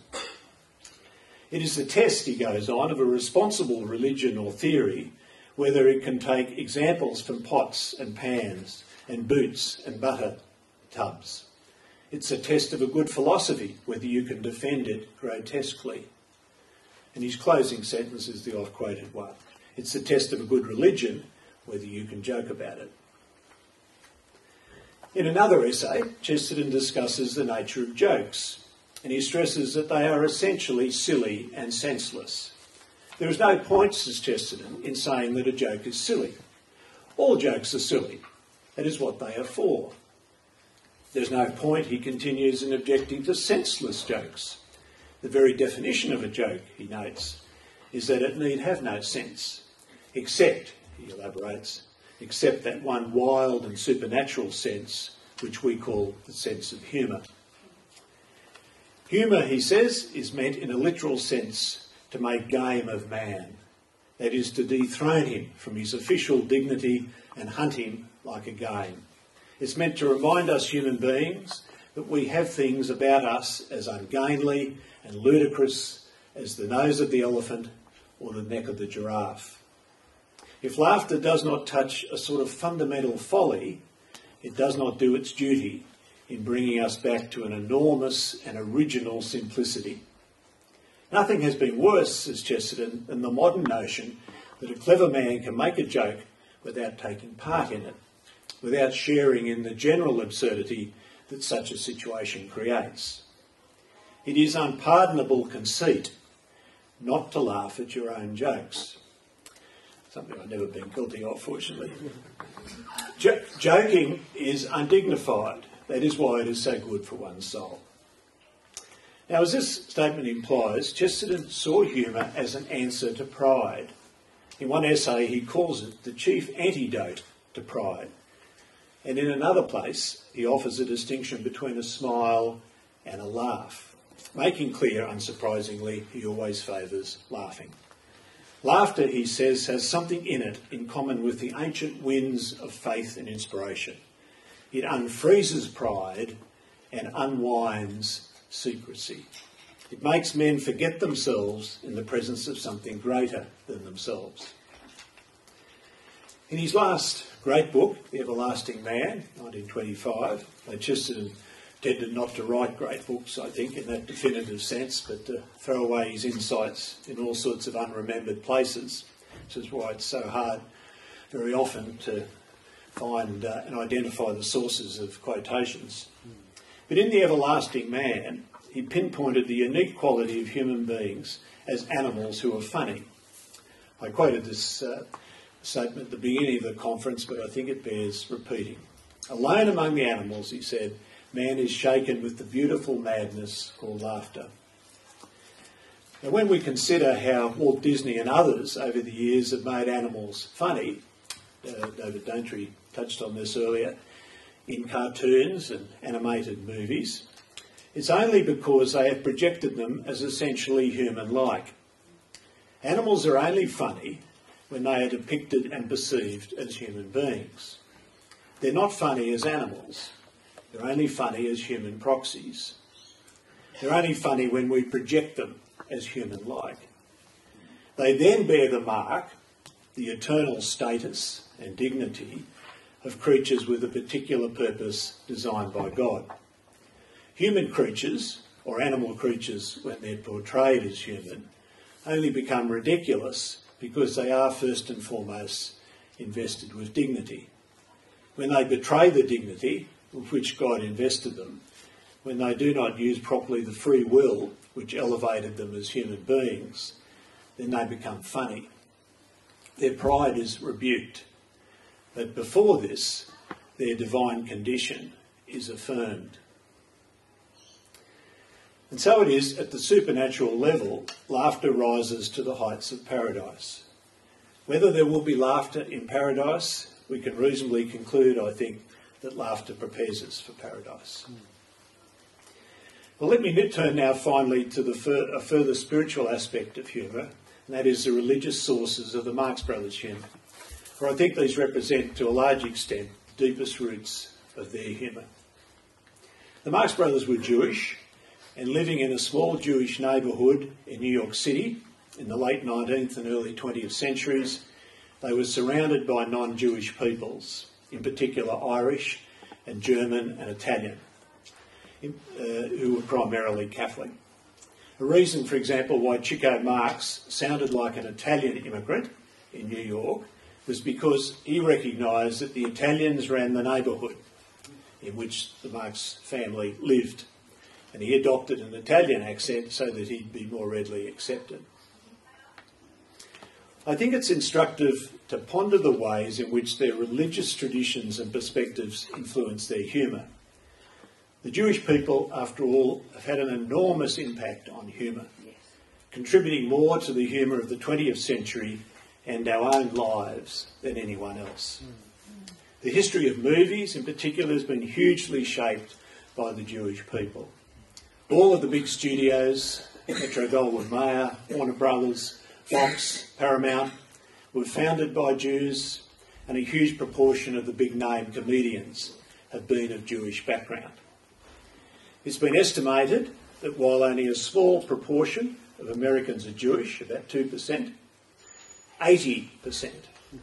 It is the test, he goes on, of a responsible religion or theory whether it can take examples from pots and pans and boots and butter tubs. It's a test of a good philosophy whether you can defend it grotesquely. And his closing sentence is the oft quoted one. It's the test of a good religion whether you can joke about it. In another essay, Chesterton discusses the nature of jokes and he stresses that they are essentially silly and senseless. There is no point, says Chesterton, in saying that a joke is silly. All jokes are silly. That is what they are for. There's no point, he continues, in objecting to senseless jokes. The very definition of a joke, he notes, is that it need have no sense, except, he elaborates, except that one wild and supernatural sense which we call the sense of humour. Humour, he says, is meant in a literal sense to make game of man. That is, to dethrone him from his official dignity and hunt him like a game. It's meant to remind us human beings that we have things about us as ungainly and ludicrous as the nose of the elephant or the neck of the giraffe. If laughter does not touch a sort of fundamental folly, it does not do its duty in bringing us back to an enormous and original simplicity. Nothing has been worse, says Chesterton, than the modern notion that a clever man can make a joke without taking part in it, without sharing in the general absurdity that such a situation creates. It is unpardonable conceit not to laugh at your own jokes. Something I've never been guilty of, fortunately. J- joking is undignified. That is why it is so good for one's soul. Now, as this statement implies, Chesterton saw humour as an answer to pride. In one essay, he calls it the chief antidote to pride. And in another place, he offers a distinction between a smile and a laugh, making clear, unsurprisingly, he always favours laughing. Laughter, he says, has something in it in common with the ancient winds of faith and inspiration. It unfreezes pride and unwinds secrecy. It makes men forget themselves in the presence of something greater than themselves. In his last great book, The Everlasting Man, 1925, Chesterton tended not to write great books, I think, in that definitive sense, but to throw away his insights in all sorts of unremembered places, which is why it's so hard very often to find uh, and identify the sources of quotations. But in The Everlasting Man, he pinpointed the unique quality of human beings as animals who are funny. I quoted this uh, statement at the beginning of the conference, but I think it bears repeating. Alone among the animals, he said, man is shaken with the beautiful madness called laughter. Now, when we consider how Walt Disney and others over the years have made animals funny, uh, David Daintree touched on this earlier, in cartoons and animated movies, it's only because they have projected them as essentially human like. Animals are only funny when they are depicted and perceived as human beings. They're not funny as animals, they're only funny as human proxies. They're only funny when we project them as human like. They then bear the mark, the eternal status and dignity of creatures with a particular purpose designed by God. Human creatures, or animal creatures when they're portrayed as human, only become ridiculous because they are first and foremost invested with dignity. When they betray the dignity which God invested them, when they do not use properly the free will which elevated them as human beings, then they become funny. Their pride is rebuked. But before this, their divine condition is affirmed. And so it is at the supernatural level, laughter rises to the heights of paradise. Whether there will be laughter in paradise, we can reasonably conclude, I think, that laughter prepares us for paradise. Well, let me turn now finally to the fur- a further spiritual aspect of humour, and that is the religious sources of the Marx Brothers humour. For I think these represent, to a large extent, the deepest roots of their humour. The Marx Brothers were Jewish, and living in a small Jewish neighbourhood in New York City in the late 19th and early 20th centuries, they were surrounded by non Jewish peoples, in particular Irish and German and Italian, uh, who were primarily Catholic. A reason, for example, why Chico Marx sounded like an Italian immigrant in New York was because he recognised that the Italians ran the neighbourhood in which the Marx family lived and he adopted an Italian accent so that he'd be more readily accepted. I think it's instructive to ponder the ways in which their religious traditions and perspectives influence their humour. The Jewish people, after all, have had an enormous impact on humour, contributing more to the humour of the 20th century and our own lives than anyone else. Hmm. The history of movies, in particular, has been hugely shaped by the Jewish people. All of the big studios, Metro Goldwyn Mayer, Warner Brothers, Fox, Paramount, were founded by Jews, and a huge proportion of the big name comedians have been of Jewish background. It's been estimated that while only a small proportion of Americans are Jewish, about 2%, 80%,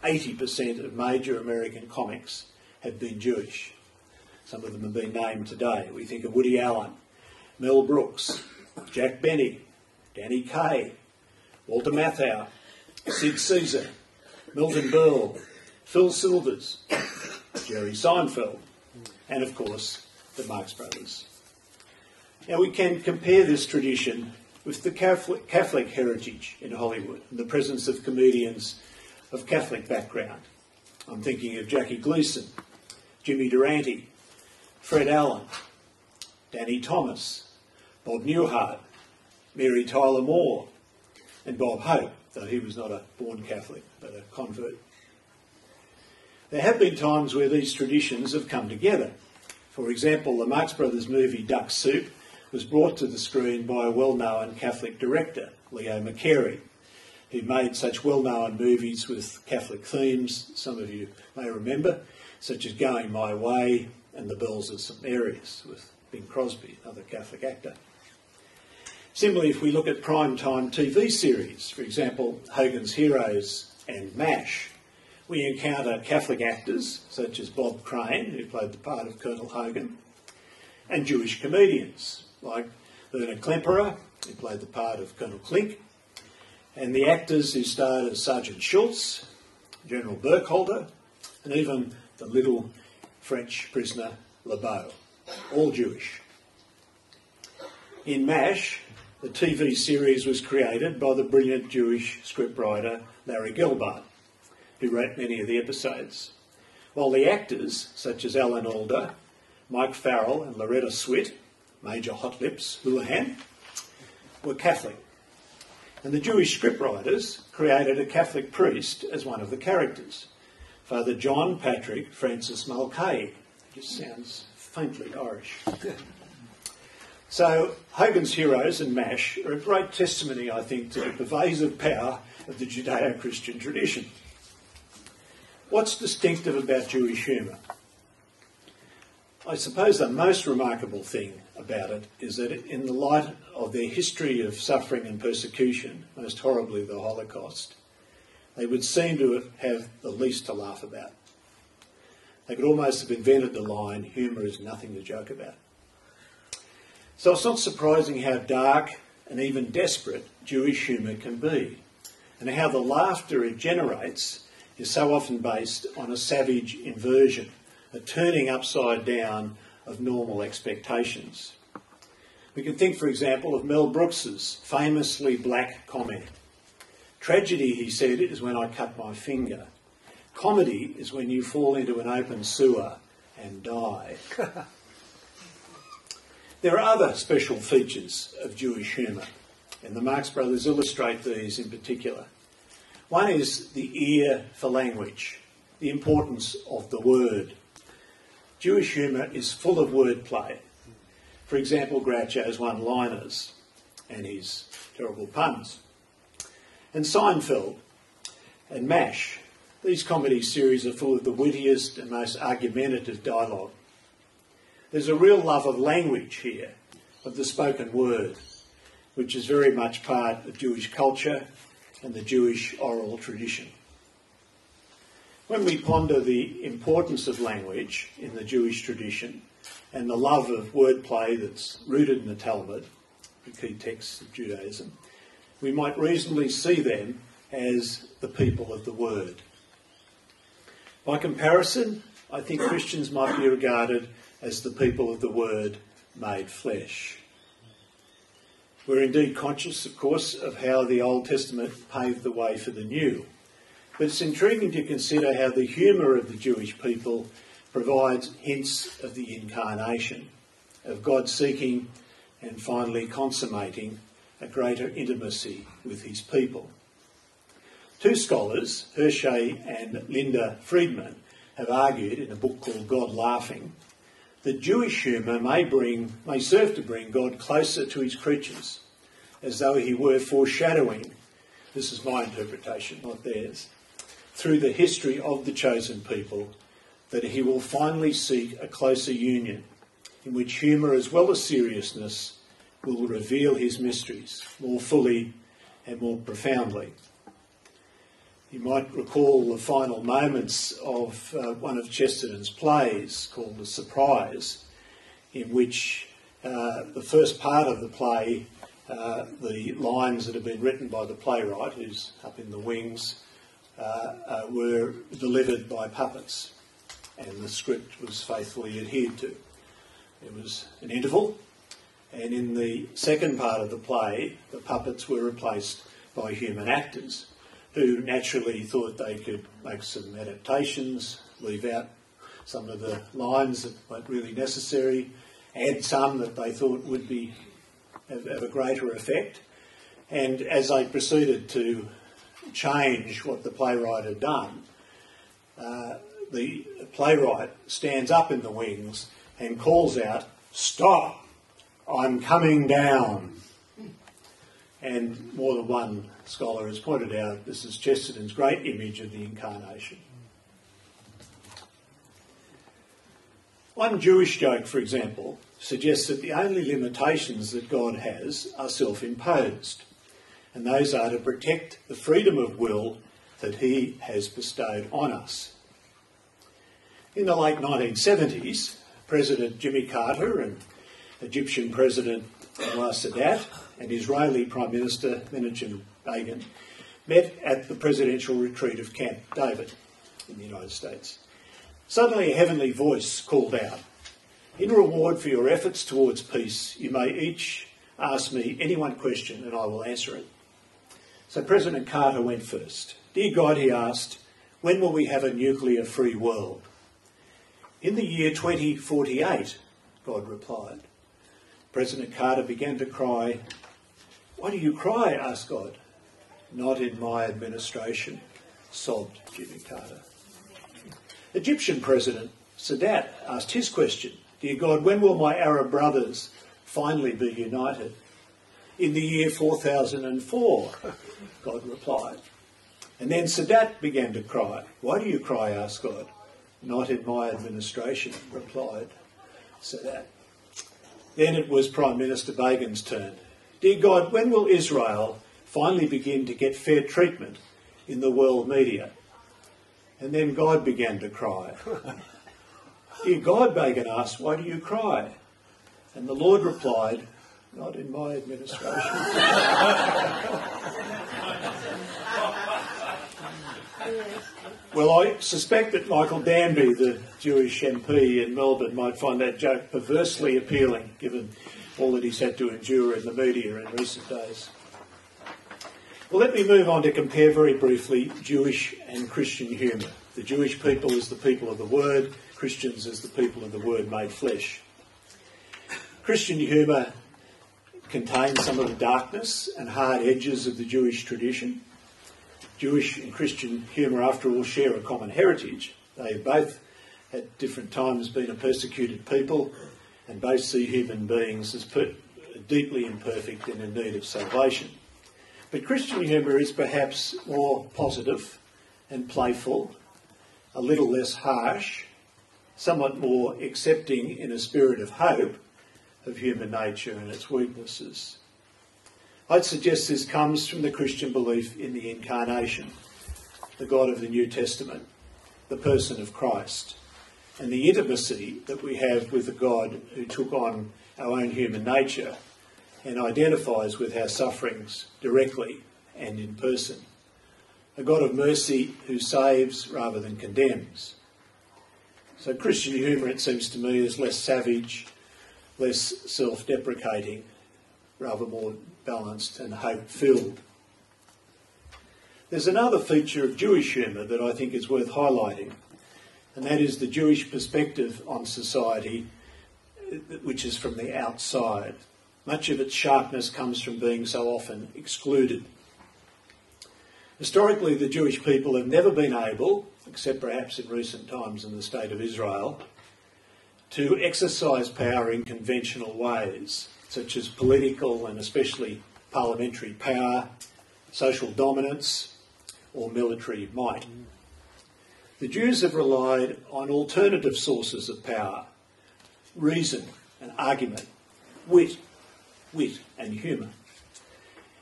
80% of major American comics have been Jewish. Some of them have been named today. We think of Woody Allen, Mel Brooks, Jack Benny, Danny Kaye, Walter Matthau, Sid Caesar, Milton Berle, Phil Silvers, Jerry Seinfeld, and of course the Marx Brothers. Now we can compare this tradition with the Catholic, Catholic heritage in Hollywood and the presence of comedians of Catholic background. I'm thinking of Jackie Gleason, Jimmy Durante, Fred Allen, Danny Thomas, Bob Newhart, Mary Tyler Moore, and Bob Hope, though he was not a born Catholic but a convert. There have been times where these traditions have come together. For example, the Marx Brothers movie Duck Soup was brought to the screen by a well-known Catholic director, Leo McCarey, who made such well-known movies with Catholic themes, some of you may remember, such as Going My Way and The Bells of St Mary's with Bing Crosby, another Catholic actor. Similarly, if we look at prime-time TV series, for example, Hogan's Heroes and MASH, we encounter Catholic actors such as Bob Crane, who played the part of Colonel Hogan, and Jewish comedians like Werner Klemperer, who played the part of Colonel Klink, and the actors who starred as Sergeant Schultz, General Burkhalter, and even the little French prisoner Lebeau, all Jewish. In MASH, the TV series was created by the brilliant Jewish scriptwriter Larry Gelbart, who wrote many of the episodes, while the actors, such as Alan Alda, Mike Farrell, and Loretta Swit, Major Hot Lips Houlihan, were Catholic. And the Jewish scriptwriters created a Catholic priest as one of the characters, Father John Patrick Francis Mulcahy. Just sounds faintly Irish. So, Hogan's Heroes and MASH are a great testimony, I think, to the pervasive power of the Judeo Christian tradition. What's distinctive about Jewish humour? I suppose the most remarkable thing about it is that, in the light of their history of suffering and persecution, most horribly the Holocaust, they would seem to have the least to laugh about. They could almost have invented the line, humour is nothing to joke about. So it's not surprising how dark and even desperate Jewish humour can be, and how the laughter it generates is so often based on a savage inversion, a turning upside down of normal expectations. We can think, for example, of Mel Brooks's famously black comment. Tragedy, he said, is when I cut my finger. Comedy is when you fall into an open sewer and die. There are other special features of Jewish humour, and the Marx Brothers illustrate these in particular. One is the ear for language, the importance of the word. Jewish humour is full of wordplay. For example, Groucho's one liners and his terrible puns. And Seinfeld and MASH, these comedy series are full of the wittiest and most argumentative dialogue. There's a real love of language here, of the spoken word, which is very much part of Jewish culture and the Jewish oral tradition. When we ponder the importance of language in the Jewish tradition and the love of wordplay that's rooted in the Talmud, the key texts of Judaism, we might reasonably see them as the people of the Word. By comparison, I think Christians might be regarded as the people of the Word made flesh. We're indeed conscious, of course, of how the Old Testament paved the way for the New. But it's intriguing to consider how the humour of the Jewish people provides hints of the incarnation, of God seeking and finally consummating a greater intimacy with his people. Two scholars, Hershey and Linda Friedman, have argued in a book called God Laughing that Jewish humour may bring may serve to bring God closer to his creatures, as though he were foreshadowing, this is my interpretation, not theirs, through the history of the chosen people, that he will finally seek a closer union in which humour as well as seriousness will reveal his mysteries more fully and more profoundly. You might recall the final moments of uh, one of Chesterton's plays called The Surprise, in which uh, the first part of the play, uh, the lines that have been written by the playwright, who's up in the wings, uh, uh, were delivered by puppets, and the script was faithfully adhered to. There was an interval, and in the second part of the play, the puppets were replaced by human actors who naturally thought they could make some adaptations, leave out some of the lines that weren't really necessary, add some that they thought would be have, a greater effect. And as they proceeded to change what the playwright had done, uh, the playwright stands up in the wings and calls out, Stop! I'm coming down. And more than one scholar has pointed out this is Chesterton's great image of the incarnation. One Jewish joke, for example, suggests that the only limitations that God has are self imposed, and those are to protect the freedom of will that He has bestowed on us. In the late 1970s, President Jimmy Carter and Egyptian President Anwar Sadat and Israeli Prime Minister Menachem Met at the presidential retreat of Camp David in the United States. Suddenly, a heavenly voice called out, In reward for your efforts towards peace, you may each ask me any one question and I will answer it. So President Carter went first. Dear God, he asked, when will we have a nuclear free world? In the year 2048, God replied. President Carter began to cry. Why do you cry? asked God. Not in my administration, sobbed Jimmy Carter. Egyptian President Sadat asked his question Dear God, when will my Arab brothers finally be united? In the year 4004, God replied. And then Sadat began to cry. Why do you cry? asked God. Not in my administration, replied Sadat. Then it was Prime Minister Begin's turn. Dear God, when will Israel finally begin to get fair treatment in the world media? And then God began to cry. Dear God, Begin asked, why do you cry? And the Lord replied, not in my administration. well, I suspect that Michael Danby, the Jewish MP in Melbourne, might find that joke perversely appealing, given all that he's had to endure in the media in recent days. Well, let me move on to compare very briefly Jewish and Christian humour. The Jewish people is the people of the Word, Christians is the people of the Word made flesh. Christian humour contains some of the darkness and hard edges of the Jewish tradition. Jewish and Christian humour, after all, share a common heritage. They have both, at different times, been a persecuted people, and both see human beings as deeply imperfect and in need of salvation. But Christian humour is perhaps more positive and playful, a little less harsh, somewhat more accepting in a spirit of hope of human nature and its weaknesses. I'd suggest this comes from the Christian belief in the incarnation, the God of the New Testament, the person of Christ, and the intimacy that we have with the God who took on our own human nature and identifies with our sufferings directly and in person. A God of mercy who saves rather than condemns. So Christian humour, it seems to me, is less savage, less self deprecating, rather more balanced and hope filled. There's another feature of Jewish humour that I think is worth highlighting, and that is the Jewish perspective on society, which is from the outside. Much of its sharpness comes from being so often excluded. Historically, the Jewish people have never been able, except perhaps in recent times in the state of Israel, to exercise power in conventional ways, such as political and especially parliamentary power, social dominance, or military might. The Jews have relied on alternative sources of power reason and argument, wit, wit and humour.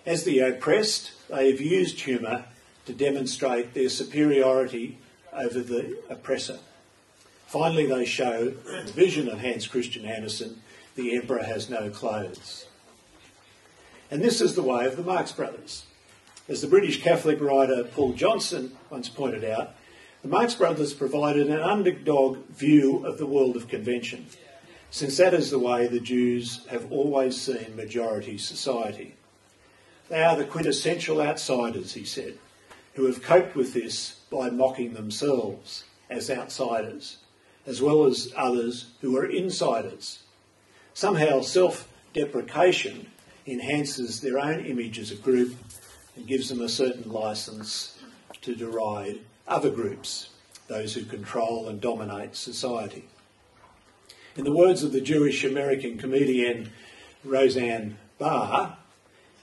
As the oppressed, they have used humour to demonstrate their superiority over the oppressor. Finally, they show the vision of Hans Christian Andersen the emperor has no clothes. And this is the way of the Marx Brothers. As the British Catholic writer Paul Johnson once pointed out, the Marx Brothers provided an underdog view of the world of convention, since that is the way the Jews have always seen majority society. They are the quintessential outsiders, he said, who have coped with this by mocking themselves as outsiders, as well as others who are insiders. Somehow self deprecation enhances their own image as a group and gives them a certain license to deride other groups, those who control and dominate society. In the words of the Jewish American comedian Roseanne Barr,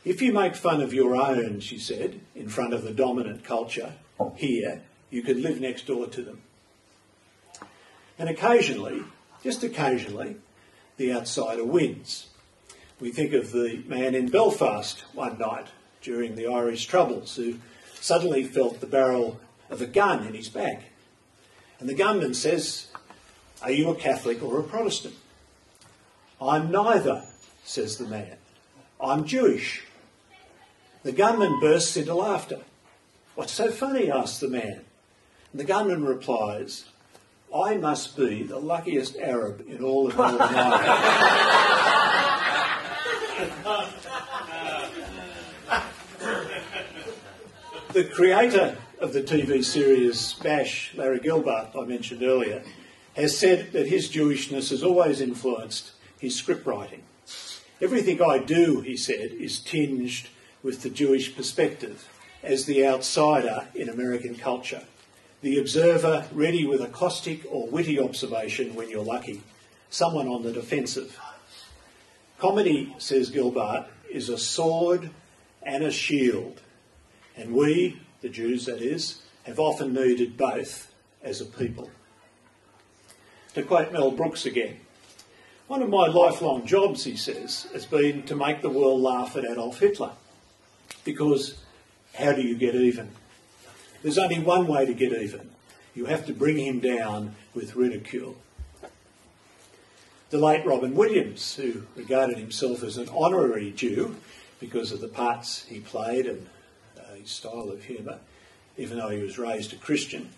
if you make fun of your own, she said, in front of the dominant culture here, you can live next door to them. And occasionally, just occasionally, the outsider wins. We think of the man in Belfast one night during the Irish Troubles who suddenly felt the barrel of a gun in his back. And the gunman says, Are you a Catholic or a Protestant? I'm neither, says the man. I'm Jewish. The gunman bursts into laughter. What's so funny? asks the man. And the gunman replies, I must be the luckiest Arab in all of Northern Ireland. the creator of the TV series MASH, Larry Gelbart, I mentioned earlier, has said that his Jewishness has always influenced his script writing. Everything I do, he said, is tinged with the Jewish perspective as the outsider in American culture, the observer ready with a caustic or witty observation when you're lucky, someone on the defensive. Comedy, says Gelbart, is a sword and a shield, and we, the Jews that is, have often needed both as a people. To quote Mel Brooks again, one of my lifelong jobs, he says, has been to make the world laugh at Adolf Hitler. Because how do you get even? There's only one way to get even. You have to bring him down with ridicule. The late Robin Williams, who regarded himself as an honorary Jew because of the parts he played and uh, his style of humour, even though he was raised a Christian,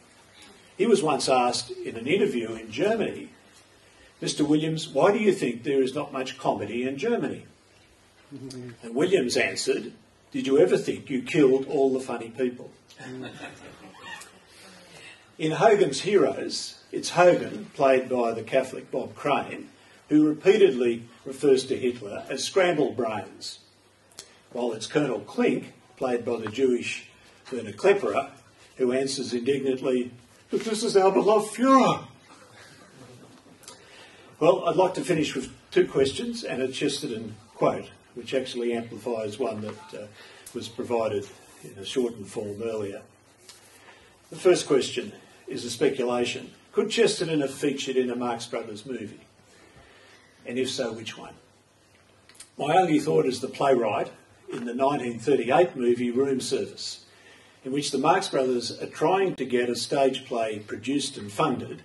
he was once asked in an interview in Germany, Mr. Williams, why do you think there is not much comedy in Germany? And Williams answered, Did you ever think you killed all the funny people? in Hogan's Heroes, it's Hogan, played by the Catholic Bob Crane, who repeatedly refers to Hitler as scrambled brains, while it's Colonel Klink, played by the Jewish Werner Klemperer, who answers indignantly, But this is our beloved Fuhrer. Well, I'd like to finish with two questions and a Chesterton quote, which actually amplifies one that uh, was provided in a shortened form earlier. The first question is a speculation. Could Chesterton have featured in a Marx Brothers movie? And if so, which one? My only thought is the playwright in the 1938 movie Room Service, in which the Marx Brothers are trying to get a stage play produced and funded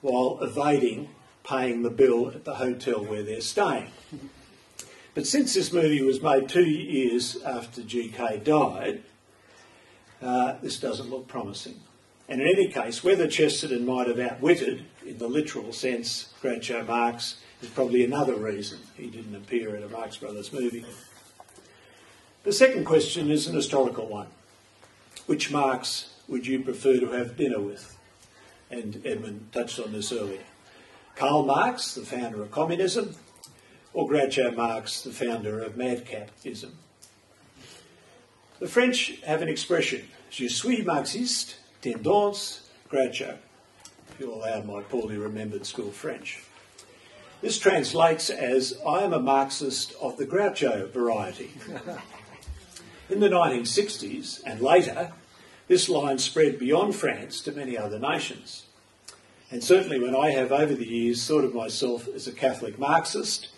while evading paying the bill at the hotel where they're staying. But since this movie was made two years after GK died, uh, this doesn't look promising. And in any case, whether Chesterton might have outwitted, in the literal sense, Groucho Marx is probably another reason he didn't appear in a Marx Brothers movie. The second question is an historical one. Which Marx would you prefer to have dinner with? And Edmund touched on this earlier. Karl Marx, the founder of communism, or Groucho Marx, the founder of madcapism. The French have an expression, je suis Marxiste, tendance Groucho, if you'll allow my poorly remembered school French. This translates as, I am a Marxist of the Groucho variety. In the 1960s and later, this line spread beyond France to many other nations. And certainly when I have over the years thought of myself as a Catholic Marxist,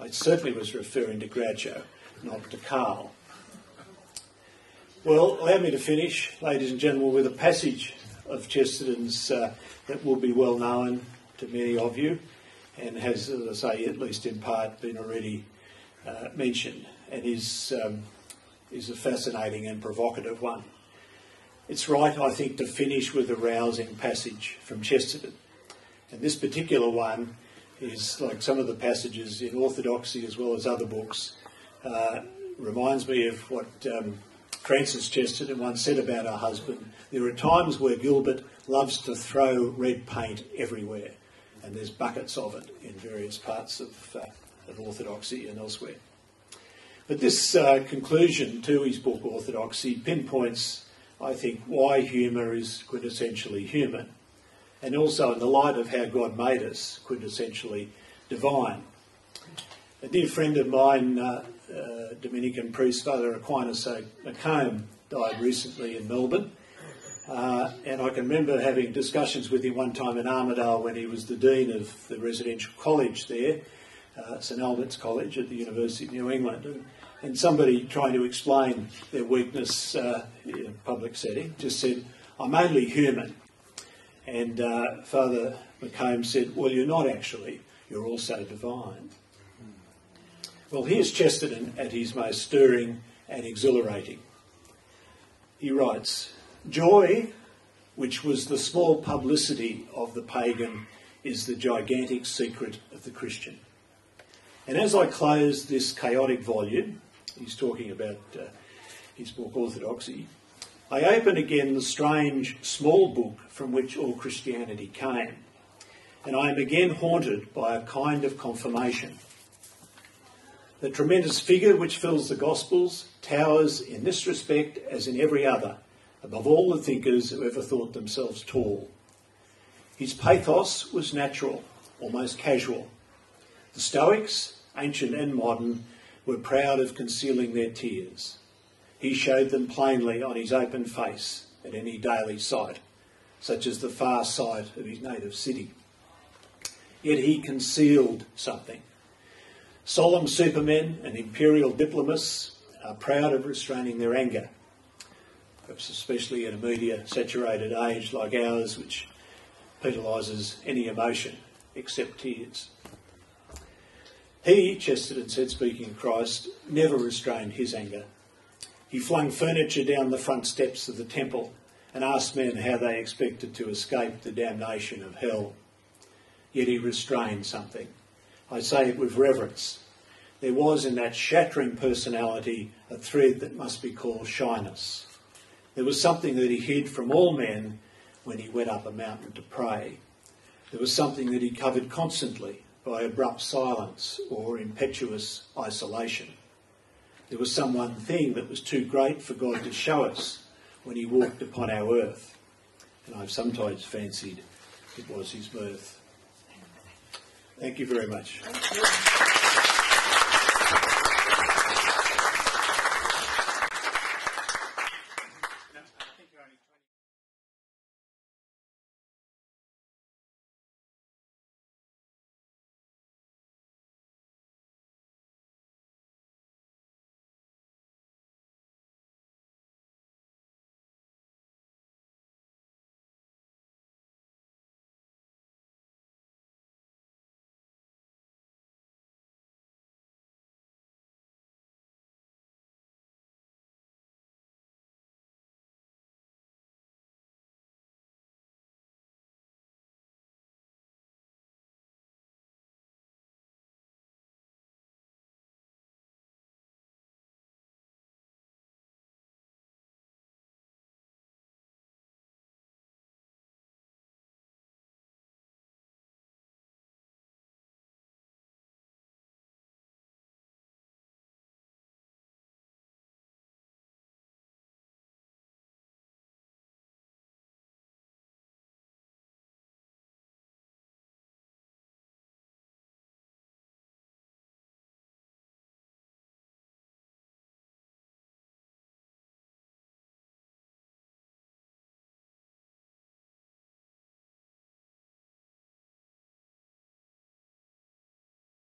I certainly was referring to Groucho, not to Karl. Well, allow me to finish, ladies and gentlemen, with a passage of Chesterton's uh, that will be well known to many of you and has, as I say, at least in part been already uh, mentioned and is, um, is a fascinating and provocative one. It's right, I think, to finish with a rousing passage from Chesterton. And this particular one is like some of the passages in Orthodoxy as well as other books, uh, reminds me of what um, Frances Chesterton once said about her husband, there are times where Gilbert loves to throw red paint everywhere, and there's buckets of it in various parts of, uh, of orthodoxy and elsewhere. But this uh, conclusion to his book Orthodoxy pinpoints, I think, why humour is quintessentially human, and also in the light of how God made us, quintessentially divine. A dear friend of mine, uh, uh, Dominican priest Father Aquinas McComb, died recently in Melbourne. Uh, and I can remember having discussions with him one time in Armidale when he was the Dean of the residential college there, uh, St Albert's College at the University of New England. And, somebody trying to explain their weakness uh, in a public setting just said, I'm only human. And uh, Father McComb said, Well, you're not actually, you're also divine. Well, here's Chesterton at his most stirring and exhilarating. He writes, Joy, which was the small publicity of the pagan, is the gigantic secret of the Christian. And as I close this chaotic volume, he's talking about uh, his book Orthodoxy, I open again the strange small book from which all Christianity came, and I am again haunted by a kind of confirmation the tremendous figure which fills the Gospels towers in this respect as in every other above all the thinkers who ever thought themselves tall. His pathos was natural, almost casual. The Stoics, ancient and modern, were proud of concealing their tears. He showed them plainly on his open face at any daily sight, such as the far sight of his native city. Yet he concealed something Solemn supermen and imperial diplomats are proud of restraining their anger, perhaps especially in a media saturated age like ours, which penalises any emotion except tears. He, Chesterton said, speaking of Christ, never restrained his anger. He flung furniture down the front steps of the temple and asked men how they expected to escape the damnation of hell. Yet he restrained something. I say it with reverence. There was in that shattering personality a thread that must be called shyness. There was something that he hid from all men when he went up a mountain to pray. There was something that he covered constantly by abrupt silence or impetuous isolation. There was some one thing that was too great for God to show us when he walked upon our earth. And I've sometimes fancied it was his birth. Thank you very much.